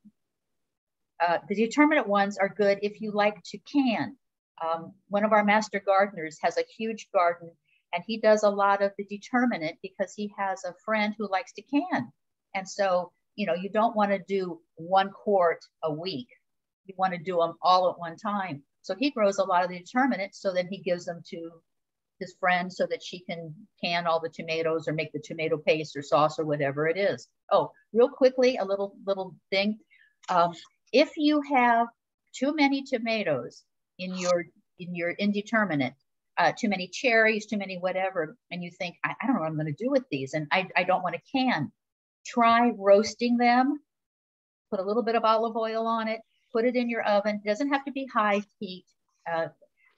uh, the determinate ones are good if you like to can. Um, one of our master gardeners has a huge garden and he does a lot of the determinate because he has a friend who likes to can. And so, you know, you don't want to do one quart a week. You want to do them all at one time. So he grows a lot of the determinate so then he gives them to his friend so that she can can all the tomatoes or make the tomato paste or sauce or whatever it is. Oh, real quickly, a little little thing. Um, if you have too many tomatoes in your in your indeterminate, uh, too many cherries, too many whatever, and you think, I, I don't know what I'm going to do with these, and I, I don't want to can, try roasting them. Put a little bit of olive oil on it, put it in your oven. It doesn't have to be high heat uh,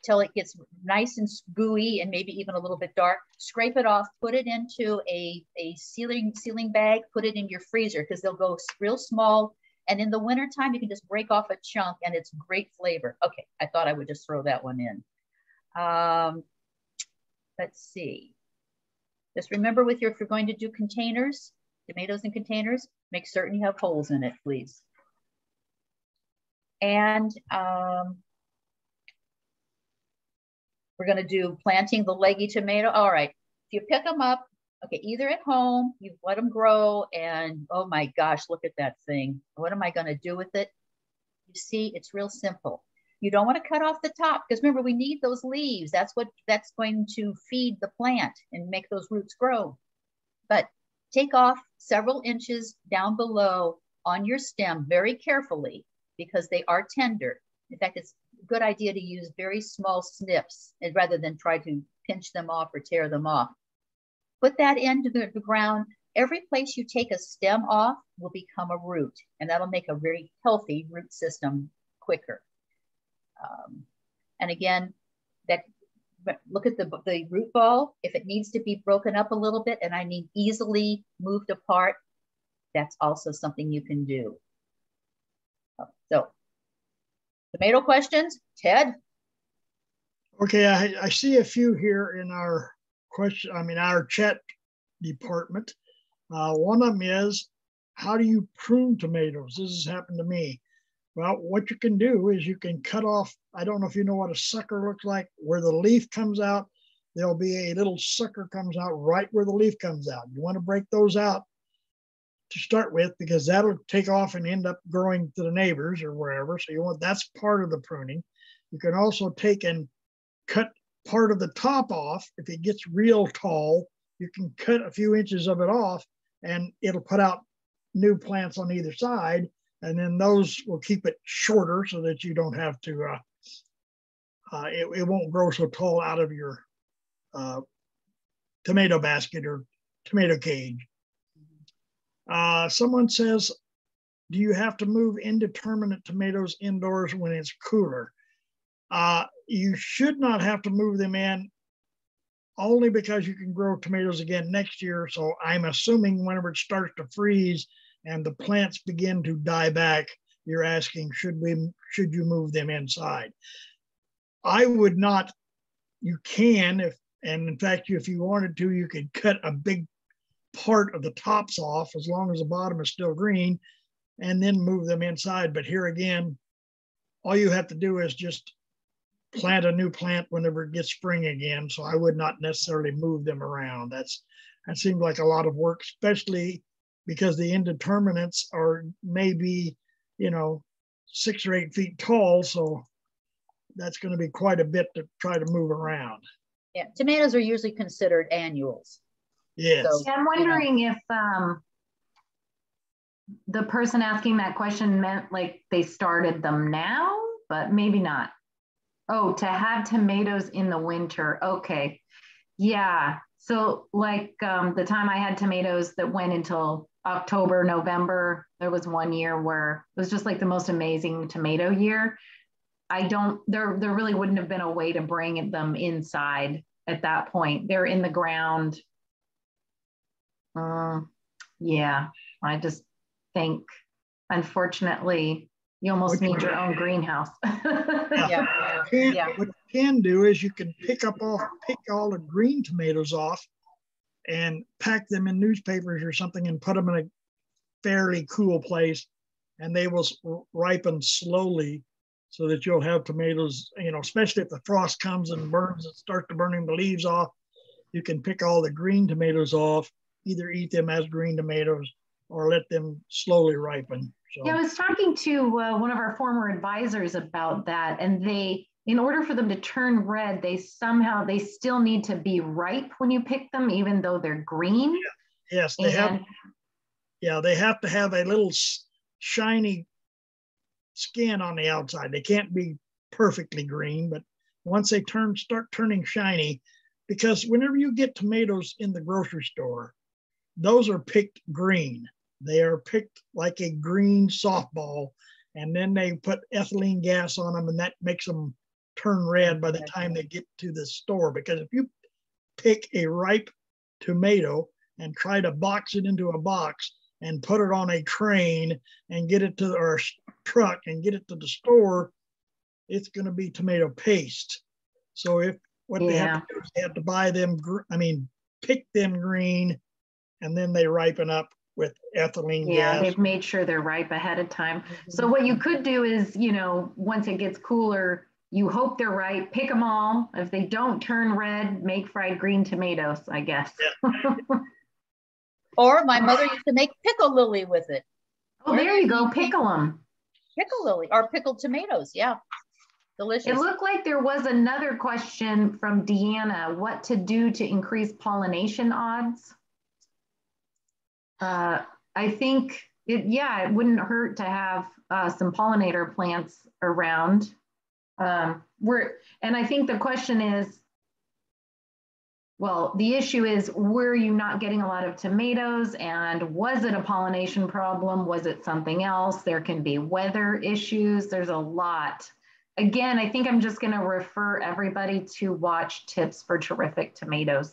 till it gets nice and gooey and maybe even a little bit dark. Scrape it off, put it into a, a sealing, sealing bag, put it in your freezer because they'll go real small. And in the wintertime, you can just break off a chunk and it's great flavor. Okay, I thought I would just throw that one in. Um, let's see. Just remember with your, if you're going to do containers, tomatoes in containers, make certain you have holes in it, please. And um, we're gonna do planting the leggy tomato. All right, if you pick them up, okay, either at home, you let them grow and oh my gosh, look at that thing. What am I gonna do with it? You see, it's real simple. You don't want to cut off the top because remember we need those leaves. That's what that's going to feed the plant and make those roots grow. But take off several inches down below on your stem very carefully because they are tender. In fact, it's a good idea to use very small snips rather than try to pinch them off or tear them off. Put that into the ground. Every place you take a stem off will become a root, and that'll make a very healthy root system quicker. Um, and again, that look at the, the root ball. If it needs to be broken up a little bit and I mean easily moved apart, that's also something you can do. So tomato questions, Ted? Okay, I, I see a few here in our question, I mean, our chat department. Uh, one of them is, how do you prune tomatoes? This has happened to me. Well, what you can do is you can cut off, I don't know if you know what a sucker looks like, where the leaf comes out, there'll be a little sucker comes out right where the leaf comes out. You want to break those out to start with because that'll take off and end up growing to the neighbors or wherever. So you want that's part of the pruning. You can also take and cut part of the top off. If it gets real tall, you can cut a few inches of it off and it'll put out new plants on either side and then those will keep it shorter so that you don't have to, uh, uh, it, it won't grow so tall out of your uh, tomato basket or tomato cage. Uh, someone says, do you have to move indeterminate tomatoes indoors when it's cooler? Uh, you should not have to move them in only because you can grow tomatoes again next year. So I'm assuming whenever it starts to freeze, and the plants begin to die back, you're asking, should we, should you move them inside? I would not, you can, if, and in fact, if you wanted to, you could cut a big part of the tops off as long as the bottom is still green and then move them inside. But here again, all you have to do is just plant a new plant whenever it gets spring again. So I would not necessarily move them around. That's that seems like a lot of work, especially because the indeterminates are maybe, you know, six or eight feet tall. So that's going to be quite a bit to try to move around. Yeah, tomatoes are usually considered annuals. Yes. So- Yeah, I'm wondering if um, the person asking that question meant like they started them now, but maybe not. Oh, to have tomatoes in the winter. Okay. Yeah. So, like um, the time I had tomatoes that went until October, November, there was one year where it was just like the most amazing tomato year. I don't, there, there really wouldn't have been a way to bring them inside at that point. They're in the ground. Um, yeah, I just think, unfortunately, you almost Which need your own greenhouse. Yeah. Yeah. What you can do is you can pick up all pick all the green tomatoes off and pack them in newspapers or something and put them in a fairly cool place and they will ripen slowly so that you'll have tomatoes, you know, especially if the frost comes and burns and starts to burning the leaves off, you can pick all the green tomatoes off, either eat them as green tomatoes or let them slowly ripen. So Yeah, I was talking to uh, one of our former advisors about that, and they, in order for them to turn red, they somehow they still need to be ripe when you pick them, even though they're green. yes, they have Yeah, they have to have a little shiny skin on the outside. They can't be perfectly green, but once they turn start turning shiny, because whenever you get tomatoes in the grocery store, those are picked green. They are picked like a green softball, and then they put ethylene gas on them, and that makes them turn red by the time they get to the store. Because if you pick a ripe tomato and try to box it into a box, and put it on a train and get it to our truck and get it to the store, it's going to be tomato paste. So if what they have to do is they have to buy them, I mean, pick them green, and then they ripen up with ethylene yeah, gas. they've made sure they're ripe ahead of time. So mm-hmm. what you could do is, you know, once it gets cooler, you hope they're right. pick them all. If they don't turn red, make fried green tomatoes, I guess. Or my mother used to make pickle lily with it. Oh, there you go, pickle them. Pickle lily or pickled tomatoes. Yeah. Delicious. It looked like there was another question from Deanna, what to do to increase pollination odds? Uh, I think it, yeah, it wouldn't hurt to have uh, some pollinator plants around. Um, we're, and I think the question is, well, the issue is, were you not getting a lot of tomatoes and was it a pollination problem? Was it something else? There can be weather issues. There's a lot. Again, I think I'm just going to refer everybody to watch tips for terrific tomatoes.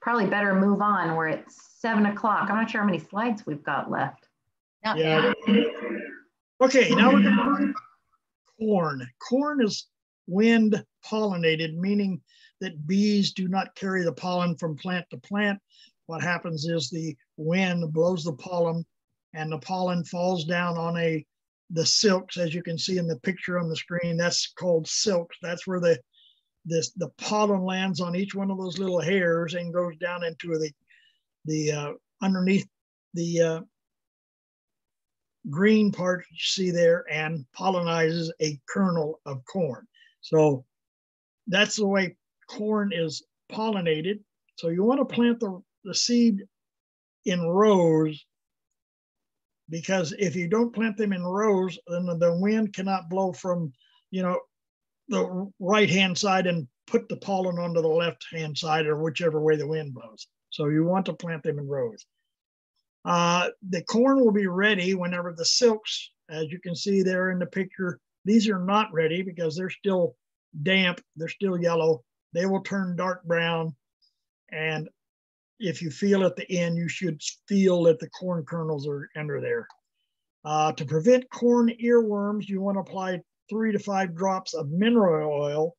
Probably better move on. We're at seven o'clock. I'm not sure how many slides we've got left. Yeah. Okay, now we're going to talk about corn. Corn is wind pollinated, meaning that bees do not carry the pollen from plant to plant. What happens is the wind blows the pollen and the pollen falls down on a the silks, as you can see in the picture on the screen. That's called silks. That's where the this the pollen lands on each one of those little hairs and goes down into the the uh, underneath the uh, green part you see there and pollinizes a kernel of corn. So that's the way corn is pollinated. So you want to plant the, the seed in rows because if you don't plant them in rows, then the wind cannot blow from, you know, the right hand side and put the pollen onto the left hand side or whichever way the wind blows. So you want to plant them in rows. Uh, the corn will be ready whenever the silks, as you can see there in the picture, these are not ready because they're still damp, they're still yellow. They will turn dark brown. And if you feel at the end, you should feel that the corn kernels are under there. Uh, to prevent corn earworms, you want to apply three to five drops of mineral oil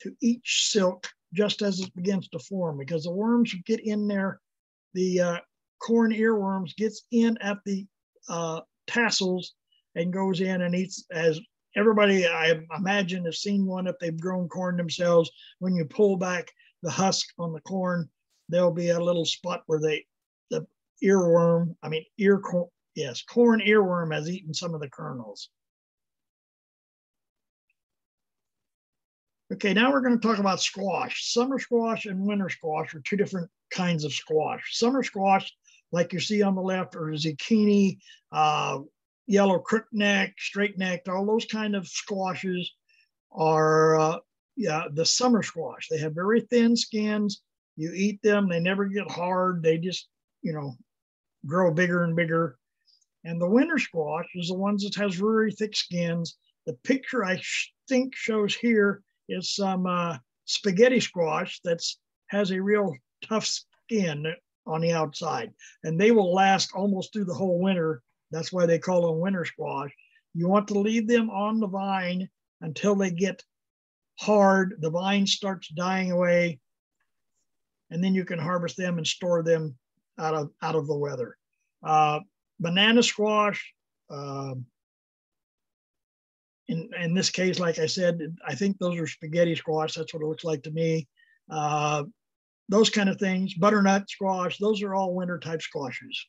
to each silk just as it begins to form because the worms get in there. The uh, corn earworms gets in at the uh, tassels and goes in and eats as everybody I imagine has seen one if they've grown corn themselves. When you pull back the husk on the corn, there'll be a little spot where they the earworm, I mean ear corn, yes, corn earworm has eaten some of the kernels. Okay, now we're going to talk about squash. Summer squash and winter squash are two different kinds of squash. Summer squash, like you see on the left, are zucchini, uh, yellow crookneck, straight necked, all those kind of squashes are uh, yeah the summer squash. They have very thin skins. You eat them, they never get hard. They just you know grow bigger and bigger. And the winter squash is the ones that has very thick skins. The picture I think shows here is some uh, spaghetti squash that's has a real tough skin on the outside, and they will last almost through the whole winter that's why they call them winter squash. You want to leave them on the vine until they get hard. The vine starts dying away, and then you can harvest them and store them out of out of the weather. Uh, banana squash. Uh, in, in this case, like I said, I think those are spaghetti squash. That's what it looks like to me. Uh, those kind of things, butternut squash, those are all winter type squashes.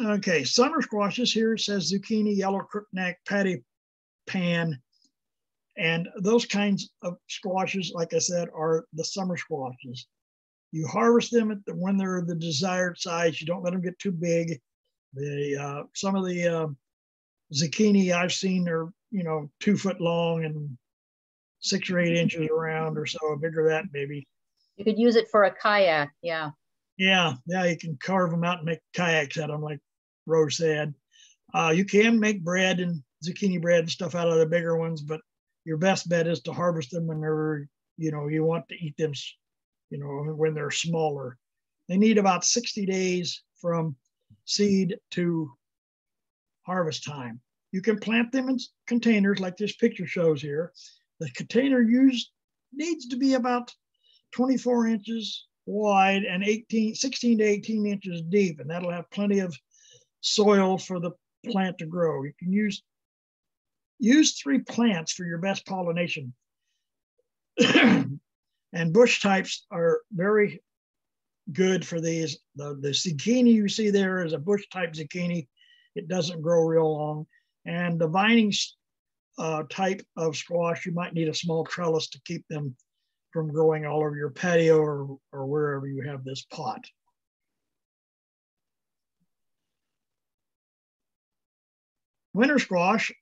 Okay, summer squashes here says zucchini, yellow crookneck, patty pan, and those kinds of squashes, like I said, are the summer squashes. You harvest them the, when they're the desired size. You don't let them get too big. The uh, some of the uh, zucchini I've seen are you know two foot long and six or eight inches around or so, bigger that maybe. You could use it for a kayak, yeah. Yeah, yeah, you can carve them out and make kayaks out of them, like Rose said. Uh, you can make bread and zucchini bread and stuff out of the bigger ones, but your best bet is to harvest them whenever you know you want to eat them. You know when they're smaller. They need about 60 days from seed to harvest time. You can plant them in containers like this picture shows here. The container used needs to be about 24 inches wide and 18, 16 to 18 inches deep, and that'll have plenty of soil for the plant to grow. You can use use three plants for your best pollination. and bush types are very good for these. The, the zucchini you see there is a bush type zucchini. It doesn't grow real long. And the vining uh, type of squash, you might need a small trellis to keep them from growing all over your patio or, or wherever you have this pot. Winter squash,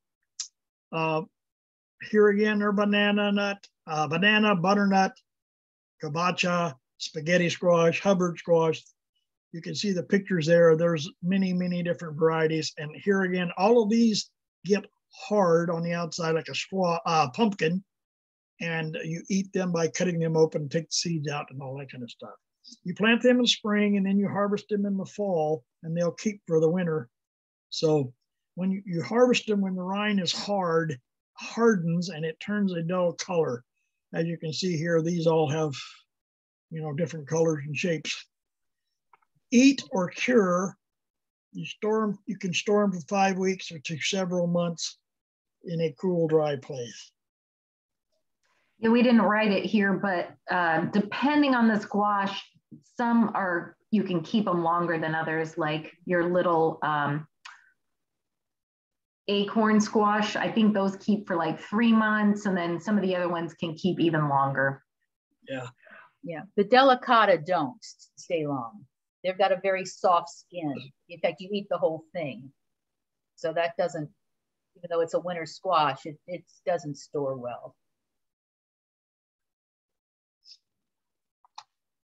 uh, here again are banana nut, uh, banana, butternut, kabocha, spaghetti squash, Hubbard squash. You can see the pictures there. There's many, many different varieties. And here again, all of these get hard on the outside like a squash, uh, pumpkin and you eat them by cutting them open, take the seeds out, and all that kind of stuff. You plant them in spring and then you harvest them in the fall, and they'll keep for the winter. So when you, you harvest them when the rind is hard, hardens and it turns a dull color. As you can see here, these all have, you know, different colors and shapes. Eat or cure, you store them, you can store them for five weeks or to several months in a cool, dry place. Yeah, we didn't write it here, but uh, depending on the squash, some are you can keep them longer than others, like your little um, acorn squash. I think those keep for like three months, and then some of the other ones can keep even longer. Yeah. Yeah. The delicata don't stay long. They've got a very soft skin. In fact, you eat the whole thing. So that doesn't, even though it's a winter squash, it, it doesn't store well.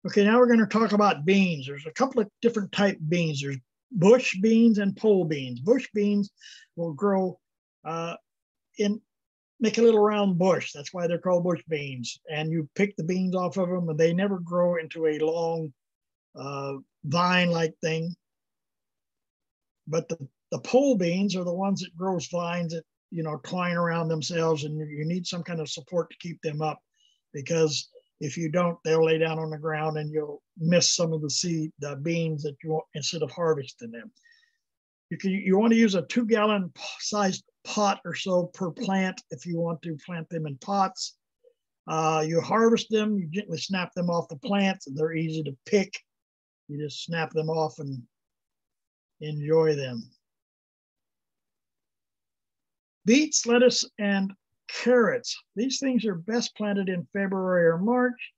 Okay, now we're going to talk about beans. There's a couple of different type beans. There's bush beans and pole beans. Bush beans will grow uh, in make a little round bush. That's why they're called bush beans. And you pick the beans off of them, and they never grow into a long uh, vine-like thing. But the, the pole beans are the ones that grows vines that you know twine around themselves, and you need some kind of support to keep them up, because if you don't, they'll lay down on the ground and you'll miss some of the seed, the beans that you want instead of harvesting them. You can you want to use a two gallon sized pot or so per plant if you want to plant them in pots. Uh, you harvest them, you gently snap them off the plants, and they're easy to pick. You just snap them off and enjoy them. Beets, lettuce, and carrots. These things are best planted in February or March.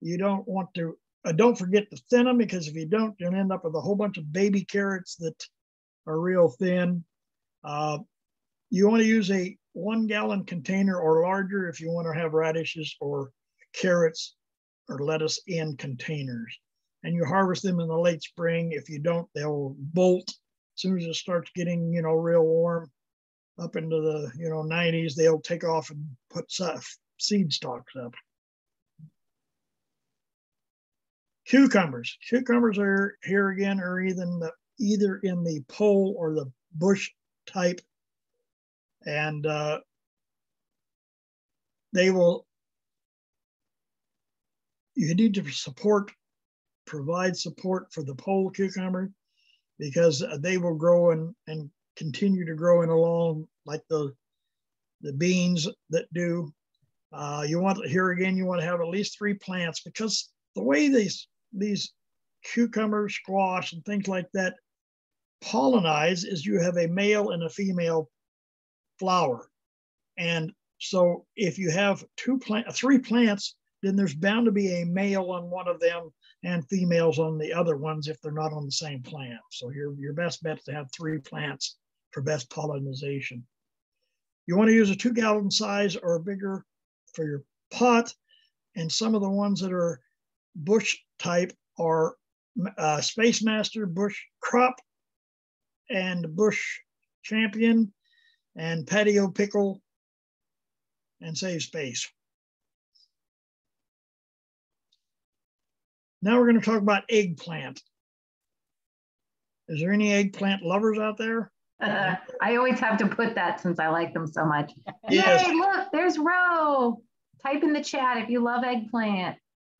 You don't want to, uh, don't forget to thin them because if you don't, you'll end up with a whole bunch of baby carrots that are real thin. Uh, you want to use a one gallon container or larger if you want to have radishes or carrots or lettuce in containers. And you harvest them in the late spring. If you don't, they'll bolt as soon as it starts getting, you know, real warm up into the, you know, 90s, they'll take off and put seed stalks up. Cucumbers. Cucumbers are here again are either in the, either in the pole or the bush type and uh, they will you need to support provide support for the pole cucumber because they will grow and, and continue to grow in along like the the beans that do uh, you want here again you want to have at least three plants because the way these these cucumber squash and things like that pollinize is you have a male and a female flower. And so if you have two plant, three plants, then there's bound to be a male on one of them and females on the other ones if they're not on the same plant. So your, your best bet is to have three plants for best pollination. You want to use a two gallon size or bigger for your pot. And some of the ones that are bush type are uh, Space Master, Bush Crop, and Bush Champion and patio pickle and save space. Now we're going to talk about eggplant. Is there any eggplant lovers out there? Uh, I always have to put that since I like them so much. Yes. Yay, look, there's Ro. Type in the chat if you love eggplant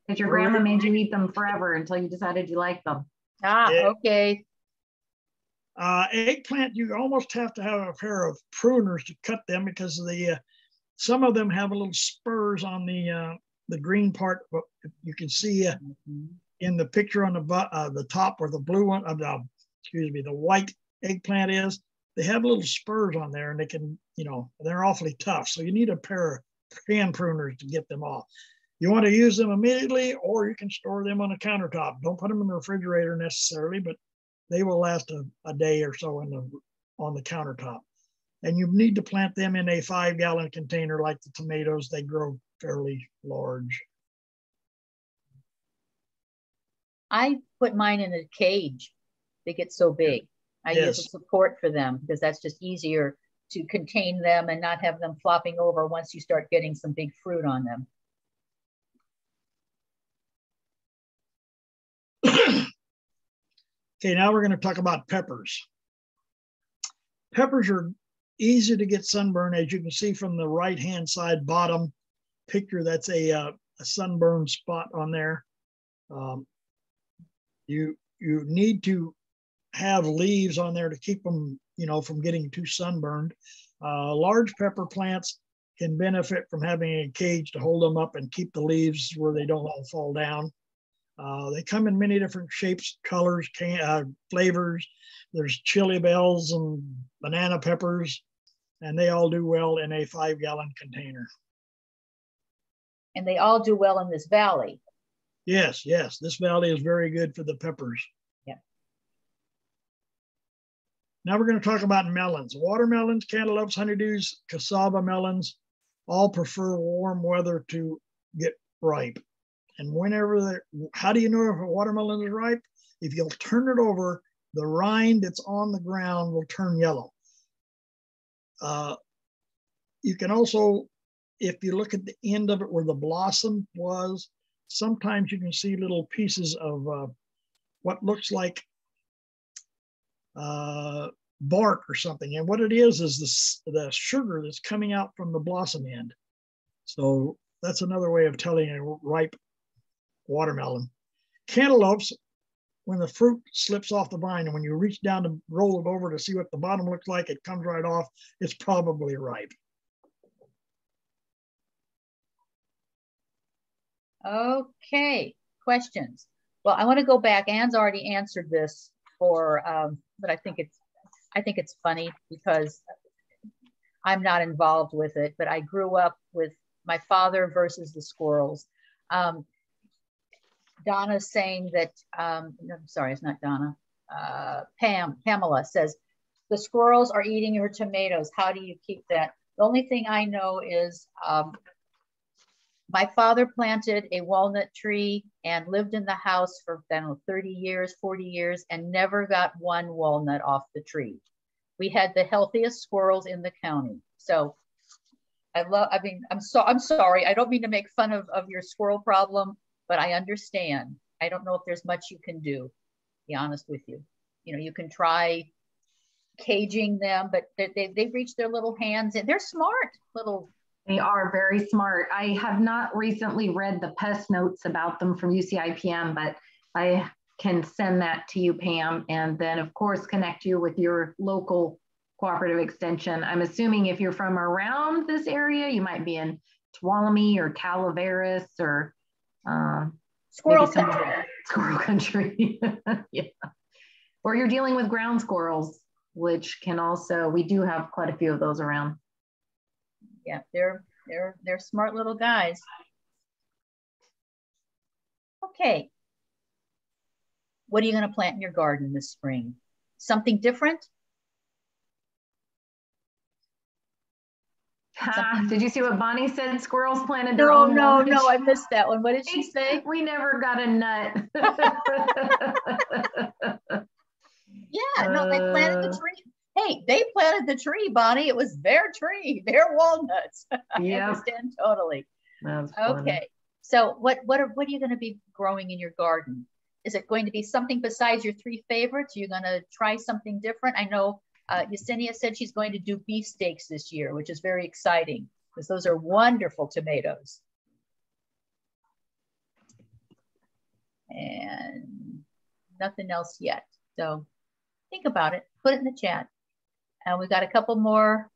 because your grandma made you eat them forever until you decided you like them. Ah, yeah. okay. Uh, eggplant, you almost have to have a pair of pruners to cut them because the uh, some of them have a little spurs on the uh, the green part. You can see uh, in the picture on the uh, the top where the blue one, uh, excuse me, the white eggplant is. They have little spurs on there, and they can, you know, they're awfully tough. So you need a pair of hand pruners to get them off. You want to use them immediately, or you can store them on a countertop. Don't put them in the refrigerator necessarily, but they will last a, a day or so in the, on the countertop. And you need to plant them in a five gallon container like the tomatoes. They grow fairly large. I put mine in a cage. They get so big. I yes. use a support for them because that's just easier to contain them and not have them flopping over once you start getting some big fruit on them. Okay, now we're going to talk about peppers. Peppers are easy to get sunburn, as you can see from the right-hand side bottom picture. That's a, uh, a sunburn spot on there. Um, you you need to have leaves on there to keep them, you know, from getting too sunburned. Uh, large pepper plants can benefit from having a cage to hold them up and keep the leaves where they don't all fall down. Uh, they come in many different shapes, colors, can, uh, flavors. There's chili bells and banana peppers, and they all do well in a five gallon container. And they all do well in this valley. Yes, yes. This valley is very good for the peppers. Yeah. Now we're going to talk about melons. Watermelons, cantaloupes, honeydews, casaba melons all prefer warm weather to get ripe. And whenever the, how do you know if a watermelon is ripe? If you'll turn it over, the rind that's on the ground will turn yellow. Uh, you can also, if you look at the end of it where the blossom was, sometimes you can see little pieces of uh, what looks like uh, bark or something. And what it is is the, the sugar that's coming out from the blossom end. So that's another way of telling a ripe watermelon. Cantaloupes, when the fruit slips off the vine and when you reach down to roll it over to see what the bottom looks like, it comes right off. It's probably ripe. Okay, questions. Well, I want to go back. Anne's already answered this for, um, but I think it's, I think it's funny because I'm not involved with it, but I grew up with my father versus the squirrels. Um, Donna's saying that, um, I'm sorry, it's not Donna. Uh, Pam, Pamela says, the squirrels are eating your tomatoes. How do you keep that? The only thing I know is um, my father planted a walnut tree and lived in the house for I don't know, 30 years, 40 years, and never got one walnut off the tree. We had the healthiest squirrels in the county. So I love, I mean, I'm so I'm sorry. I don't mean to make fun of, of your squirrel problem, but I understand. I don't know if there's much you can do, be honest with you. You know, you can try caging them, but they, they, they've reached their little hands and they're smart little they are very smart. I have not recently read the pest notes about them from UCIPM, but I can send that to you, Pam, and then of course connect you with your local cooperative extension. I'm assuming if you're from around this area, you might be in Tuolumne or Calaveras or uh, squirrel country. Squirrel country, yeah. Or you're dealing with ground squirrels, which can also we do have quite a few of those around yeah, they're they're they're smart little guys. Okay. What are you going to plant in your garden this spring? Something different? Ha, did you see what Bonnie said? Squirrels planted their no, own. No, no, no, I missed that one. What did she say? We never got a nut. yeah, no, they planted the uh, tree hey, they planted the tree, Bonnie. It was their tree, their walnuts. Yeah. I understand totally. Okay. So what what are what are you going to be growing in your garden? Is it going to be something besides your three favorites? You're you going to try something different? I know uh, Yesenia said she's going to do beefsteaks this year, which is very exciting because those are wonderful tomatoes. And nothing else yet. So think about it, put it in the chat. And we've got a couple more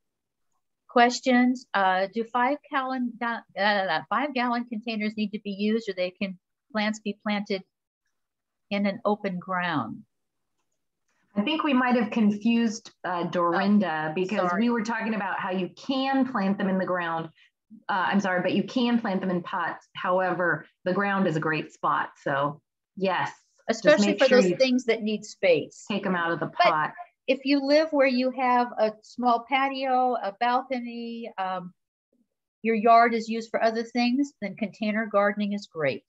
questions. Uh, do five gallon, uh, five gallon containers need to be used or they can plants be planted in an open ground? I think we might have confused uh, Dorinda oh, because sorry. we were talking about how you can plant them in the ground. Uh, I'm sorry, but you can plant them in pots. However, the ground is a great spot. So yes. Especially for sure those things that need space. Take them out of the pot. But if you live where you have a small patio, a balcony, um, your yard is used for other things, then container gardening is great.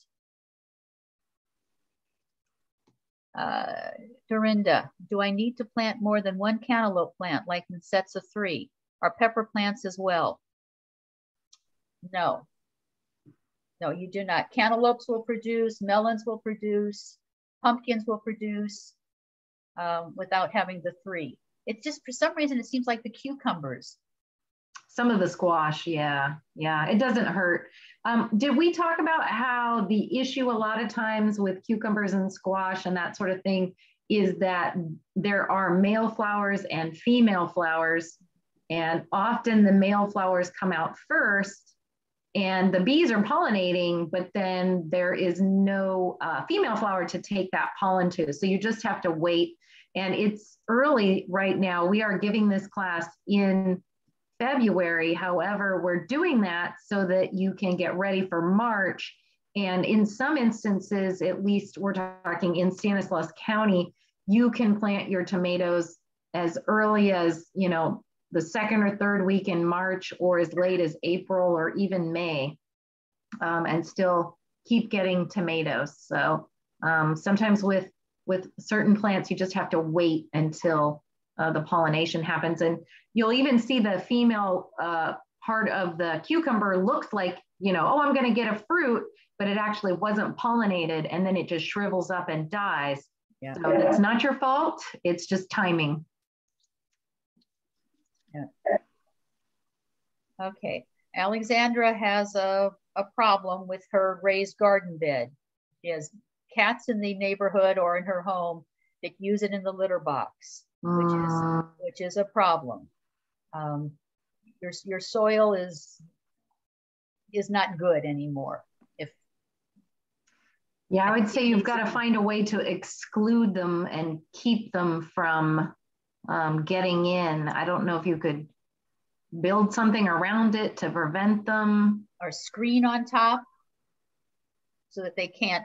Uh, Dorinda, do I need to plant more than one cantaloupe plant, like in sets of three? Are pepper plants as well? No. No, you do not. Cantaloupes will produce, melons will produce, pumpkins will produce, um, without having the three. It just, for some reason, it seems like the cucumbers. Some of the squash, yeah, yeah, it doesn't hurt. Um, did we talk about how the issue a lot of times with cucumbers and squash and that sort of thing is that there are male flowers and female flowers, and often the male flowers come out first and the bees are pollinating, but then there is no uh, female flower to take that pollen to. So you just have to wait and it's early right now. We are giving this class in February. However, we're doing that so that you can get ready for March. And in some instances, at least we're talking in Stanislaus County, you can plant your tomatoes as early as, you know, the second or third week in March or as late as April or even May um, and still keep getting tomatoes. So um, sometimes with with certain plants, you just have to wait until uh, the pollination happens. And you'll even see the female uh, part of the cucumber looks like, you know, oh, I'm going to get a fruit, but it actually wasn't pollinated and then it just shrivels up and dies. Yeah. So it's not your fault. It's just timing. Yeah. Okay. Alexandra has a, a problem with her raised garden bed. She has cats in the neighborhood or in her home that use it in the litter box, which is mm. which is a problem. Um, your your soil is is not good anymore. If yeah, I would say you've got to find a way to exclude them and keep them from um, getting in. I don't know if you could build something around it to prevent them. Or screen on top so that they can't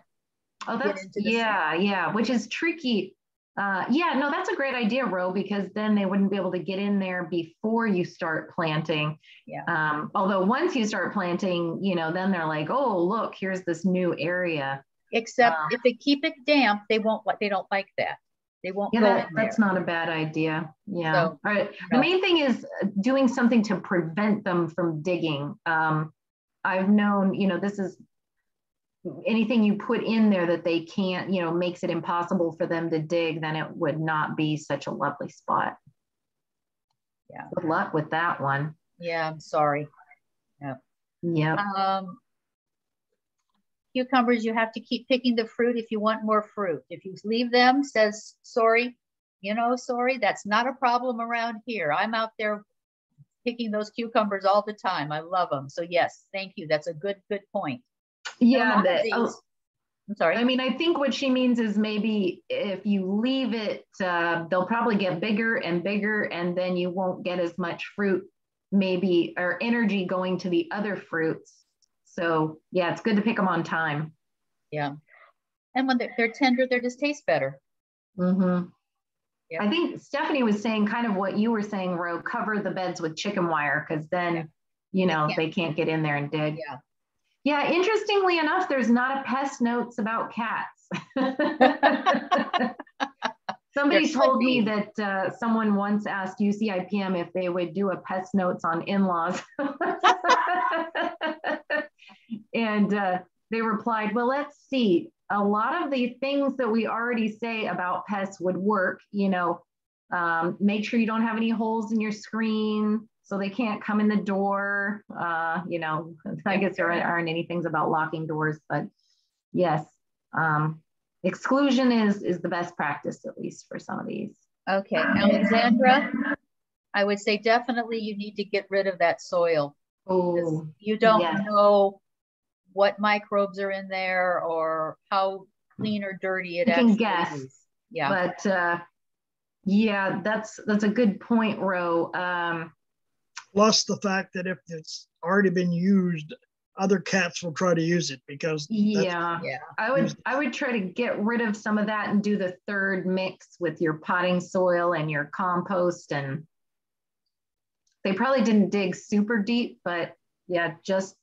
oh that's yeah yeah which is tricky. Uh, yeah no that's a great idea ro because then they wouldn't be able to get in there before you start planting. Yeah. Um, although once you start planting you know then they're like oh look here's this new area. Except uh, if they keep it damp they won't they don't like that they won't yeah, that, that's not a bad idea. Yeah. So, All right. No. The main thing is doing something to prevent them from digging. Um, I've known, you know, this is anything you put in there that they can't, you know, makes it impossible for them to dig, then it would not be such a lovely spot. Yeah. Good luck with that one. Yeah, I'm sorry. Yeah. Yeah. Um, cucumbers, you have to keep picking the fruit if you want more fruit. If you leave them, says, sorry, you know, sorry, that's not a problem around here. I'm out there picking those cucumbers all the time. I love them. So yes, thank you. That's a good, good point. Yeah. That, oh, I'm sorry. I mean, I think what she means is maybe if you leave it, uh, they'll probably get bigger and bigger, and then you won't get as much fruit, maybe, or energy going to the other fruits. So yeah, it's good to pick them on time. Yeah. And when they're, they're tender, they just taste better. Mm-hmm. Yeah. I think Stephanie was saying kind of what you were saying, Ro, cover the beds with chicken wire because then, yeah. you know, they can't. they can't get in there and dig. Yeah. Yeah, interestingly enough, there's not a pest notes about cats. Somebody told me that uh, someone once asked UCIPM if they would do a pest notes on in-laws. and uh, they replied, well, let's see. A lot of the things that we already say about pests would work, you know, um, make sure you don't have any holes in your screen so they can't come in the door. Uh, you know, I guess there aren't any things about locking doors, but yes, um, exclusion is is the best practice at least for some of these. Okay, Alexandra, I would say definitely you need to get rid of that soil. Oh, you don't yes. know what microbes are in there or how clean or dirty it you can guess. is. Yeah, but uh, yeah, that's that's a good point, Ro. Um, Plus the fact that if it's already been used other cats will try to use it because yeah. Yeah. I would i would try to get rid of some of that and do the third mix with your potting soil and your compost and they probably didn't dig super deep but yeah just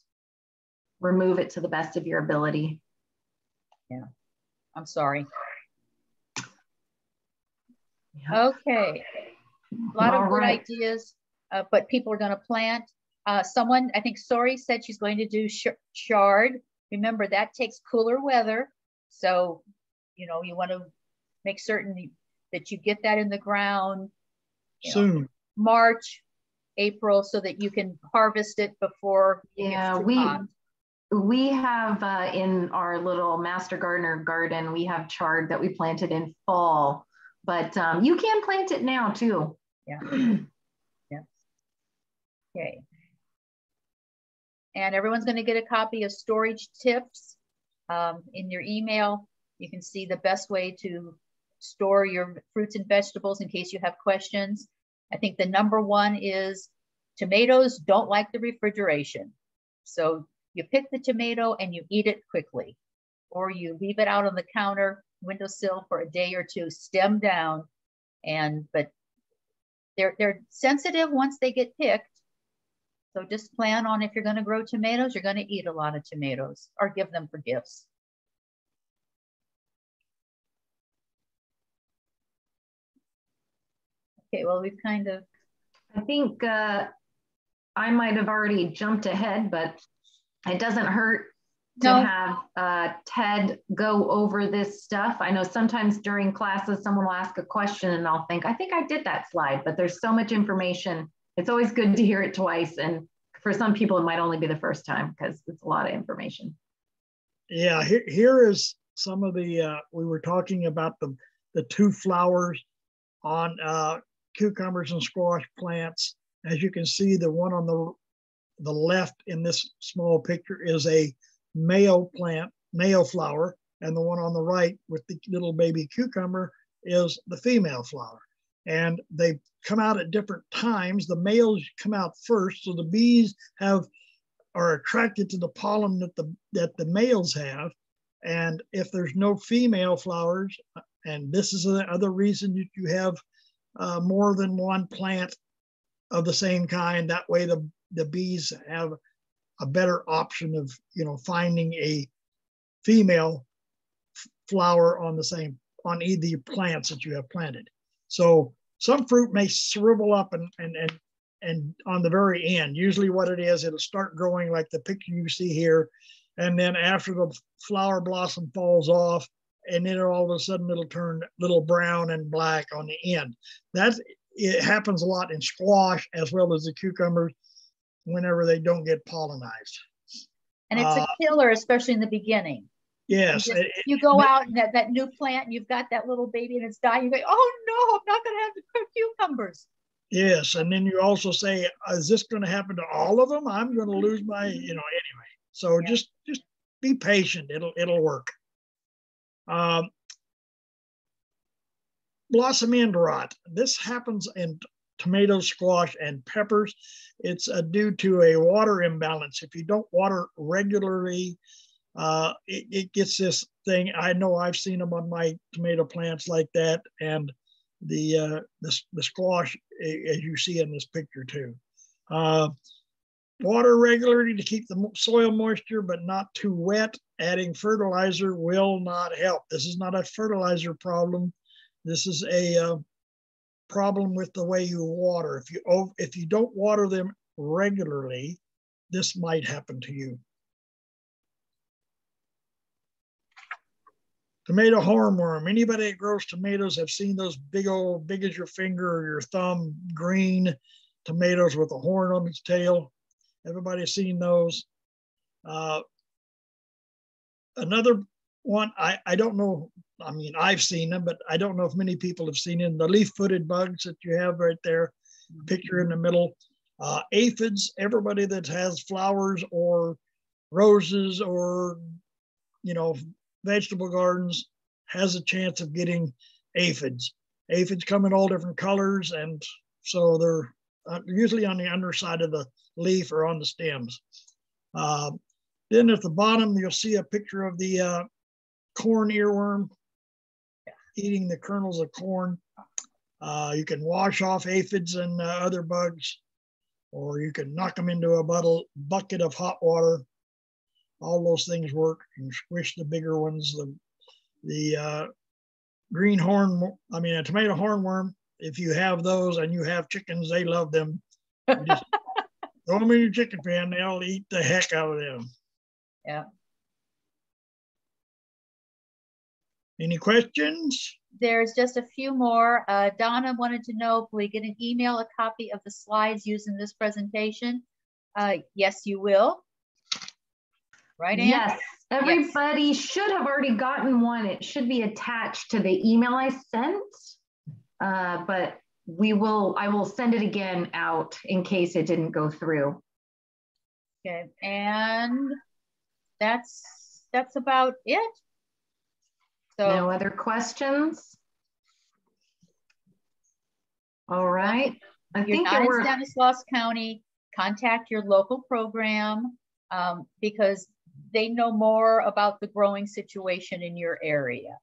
remove it to the best of your ability. Yeah. I'm sorry. Yeah. okay. A lot All of good right. ideas uh, but people are going to plant uh, someone, I think Sori said she's going to do sh chard. Remember, that takes cooler weather. So, you know, you want to make certain that you get that in the ground soon. Know, March, April, so that you can harvest it before. Yeah, we hot. we have uh, in our little master gardener garden, we have chard that we planted in fall, but um, you can plant it now too. Yeah. yeah. Okay and everyone's going to get a copy of storage tips um, in your email. You can see the best way to store your fruits and vegetables in case you have questions. I think the number one is tomatoes don't like the refrigeration. So you pick the tomato and you eat it quickly, or you leave it out on the counter, windowsill for a day or two, stem down. And, but they're, they're sensitive once they get picked so just plan on if you're going to grow tomatoes, you're going to eat a lot of tomatoes or give them for gifts. Okay, well, we've kind of. I think uh, I might have already jumped ahead, but it doesn't hurt to No. have uh, Ted go over this stuff. I know sometimes during classes, someone will ask a question and I'll think, I think I did that slide, but there's so much information. It's always good to hear it twice. And for some people, it might only be the first time because it's a lot of information. Yeah, here, here is some of the, uh, we were talking about the, the two flowers on uh, cucumbers and squash plants. As you can see, the one on the, the left in this small picture is a male plant, male flower, and the one on the right with the little baby cucumber is the female flower. And they come out at different times. The males come out first, so the bees have are attracted to the pollen that the that the males have. And if there's no female flowers, and this is another reason that you have uh, more than one plant of the same kind, that way the the bees have a better option of you know finding a female flower on the same on either plants that you have planted. So some fruit may shrivel up and and and and on the very end, usually what it is, it'll start growing like the picture you see here, and then after the flower blossom falls off, and then all of a sudden it'll turn little brown and black on the end. That it happens a lot in squash as well as the cucumbers whenever they don't get pollinized. And it's a Uh, killer, especially in the beginning. Yes, You just- it- it- You go out and that, that new plant, and you've got that little baby and it's dying. You go, oh no, I'm not going to have the cucumbers. yes, and then you also say, is this going to happen to all of them? I'm going to lose my, you know, anyway. So Yeah. just just be patient. It'll it'll work. Um, blossom end rot. This happens in tomatoes, squash, and peppers. It's uh, due to a water imbalance. If you don't water regularly, uh, it, it gets this thing. I know I've seen them on my tomato plants like that, and the uh, the, squash, as you see in this picture too. Uh, water regularly to keep the soil moisture, but not too wet. Adding fertilizer will not help. This is not a fertilizer problem. This is a uh, problem with the way you water. If you if you don't water them regularly, this might happen to you. Tomato hornworm. Anybody that grows tomatoes have seen those big old, big as your finger or your thumb, green tomatoes with a horn on its tail. Everybody's seen those. Uh, another one, I, I don't know. I mean, I've seen them, but I don't know if many people have seen them. The leaf-footed bugs that you have right there, picture in the middle. Uh, aphids, everybody that has flowers or roses or, you know, vegetable gardens has a chance of getting aphids. Aphids come in all different colors, and so they're uh, usually on the underside of the leaf or on the stems. Uh, then at the bottom, you'll see a picture of the uh, corn earworm eating the kernels of corn. Uh, you can wash off aphids and uh, other bugs, or you can knock them into a bottle, bucket of hot water. All those things work. and squish the bigger ones. The the uh, green horn, I mean a tomato hornworm. If you have those and you have chickens, they love them. You just throw them in your chicken pen, they'll eat the heck out of them. Yeah. Any questions? There's just a few more. Uh, Donna wanted to know if we get an email a copy of the slides used in this presentation. Uh, yes, you will. Right, Ann? Yes, everybody should have already gotten one. It should be attached to the email I sent. Uh, but we will, I will send it again out in case it didn't go through. Okay, and that's that's about it. So No other questions? All right. I you're think not in Stanislaus County, contact your local program um, because they know more about the growing situation in your area.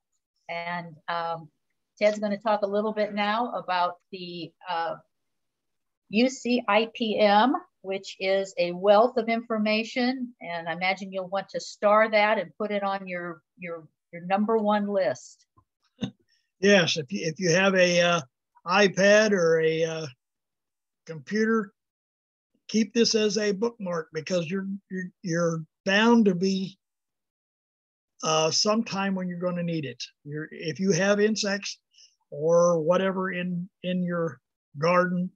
And um, Ted's going to talk a little bit now about the uh, UC IPM, which is a wealth of information. And I imagine you'll want to star that and put it on your your your number one list. Yes, if you, if you have a uh, iPad or a uh, computer, keep this as a bookmark because you're you're, you're bound to be uh, sometime when you're going to need it. You're, if you have insects or whatever in in your garden,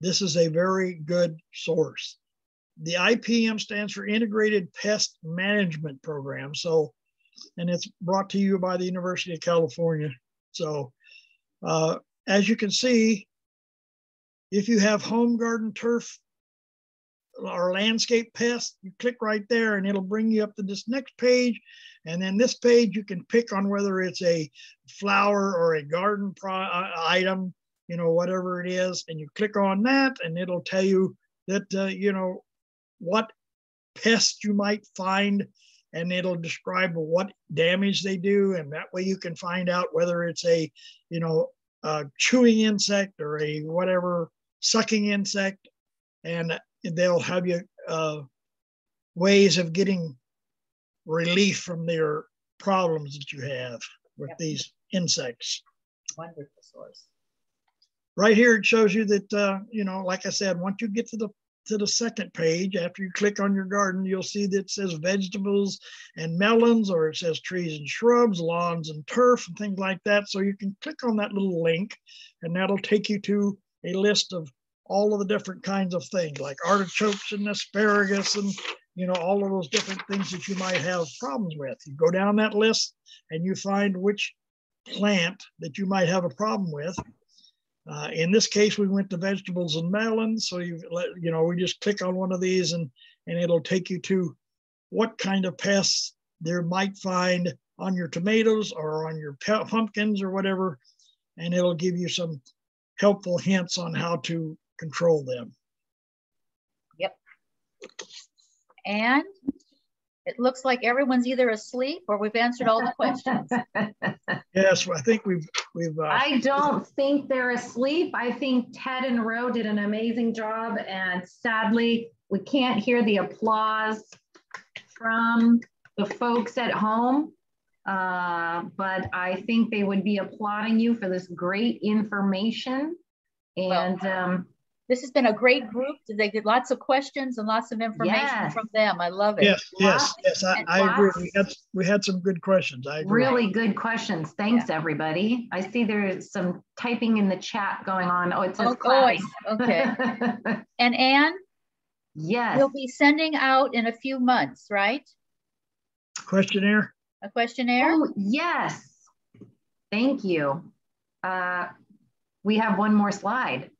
this is a very good source. The IPM stands for Integrated Pest Management Program. So, and it's brought to you by the University of California. So, uh, as you can see, if you have home garden turf or landscape pests, you click right there and it'll bring you up to this next page. And then this page, you can pick on whether it's a flower or a garden uh, item, you know, whatever it is. And you click on that and it'll tell you that, uh, you know, what pests you might find and it'll describe what damage they do. And that way you can find out whether it's a, you know, a chewing insect or a whatever sucking insect. And they'll have you uh, ways of getting relief from their problems that you have with yep. these insects. Wonderful source. Right here, it shows you that, uh, you know, like I said, once you get to the to the second page, after you click on your garden, you'll see that it says vegetables and melons, or it says trees and shrubs, lawns and turf, and things like that. So you can click on that little link, and that'll take you to a list of all of the different kinds of things like artichokes and asparagus and you know all of those different things that you might have problems with. You go down that list and you find which plant that you might have a problem with. Uh, in this case we went to vegetables and melons so you let you know we just click on one of these and and it'll take you to what kind of pests there might find on your tomatoes or on your pumpkins or whatever and it'll give you some helpful hints on how to control them. Yep. And it looks like everyone's either asleep or we've answered all the questions. yes, I think we've we've. Uh, I don't think they're asleep. I think Ted and Ro did an amazing job, and sadly, we can't hear the applause from the folks at home. Uh, but I think they would be applauding you for this great information. And well, um, this has been a great group. They did lots of questions and lots of information yes. from them. I love it. Yes, yes, yes. I, I agree. We had we had some good questions. I agree. Really good questions. Thanks, yeah. everybody. I see there's some typing in the chat going on. Oh, it says oh, class. Okay. and Anne. Yes. We'll be sending out in a few months, right? Questionnaire. A questionnaire. Oh yes. Thank you. Uh, we have one more slide.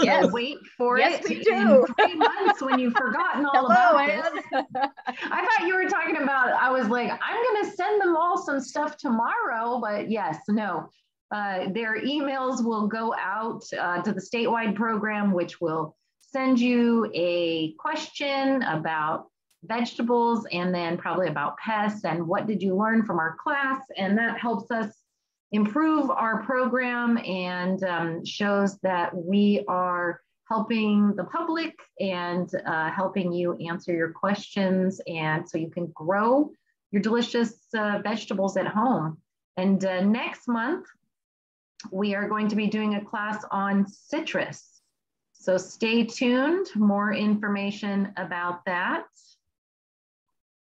Yes. wait for yes, it we do. three months when you've forgotten all Hello, about this. I thought you were talking about, I was like, I'm going to send them all some stuff tomorrow, but yes, no. Uh, their emails will go out uh, to the statewide program, which will send you a question about vegetables and then probably about pests and what did you learn from our class. And that helps us improve our program and um, shows that we are helping the public and uh, helping you answer your questions and so you can grow your delicious uh, vegetables at home. And uh, next month, we are going to be doing a class on citrus. So stay tuned, more information about that.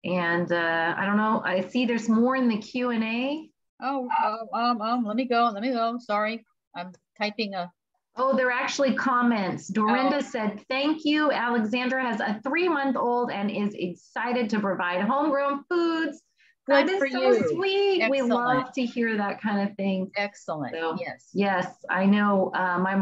And uh, I don't know, I see there's more in the Q&A. Oh, uh, um, um, let me go. Let me go. Sorry. I'm typing a. Oh, they're actually comments. Dorinda oh. said, thank you. Alexandra has a three month old and is excited to provide homegrown foods. Good that is so you. sweet. Excellent. We love to hear that kind of thing. Excellent. So, yes. Yes, I know uh, my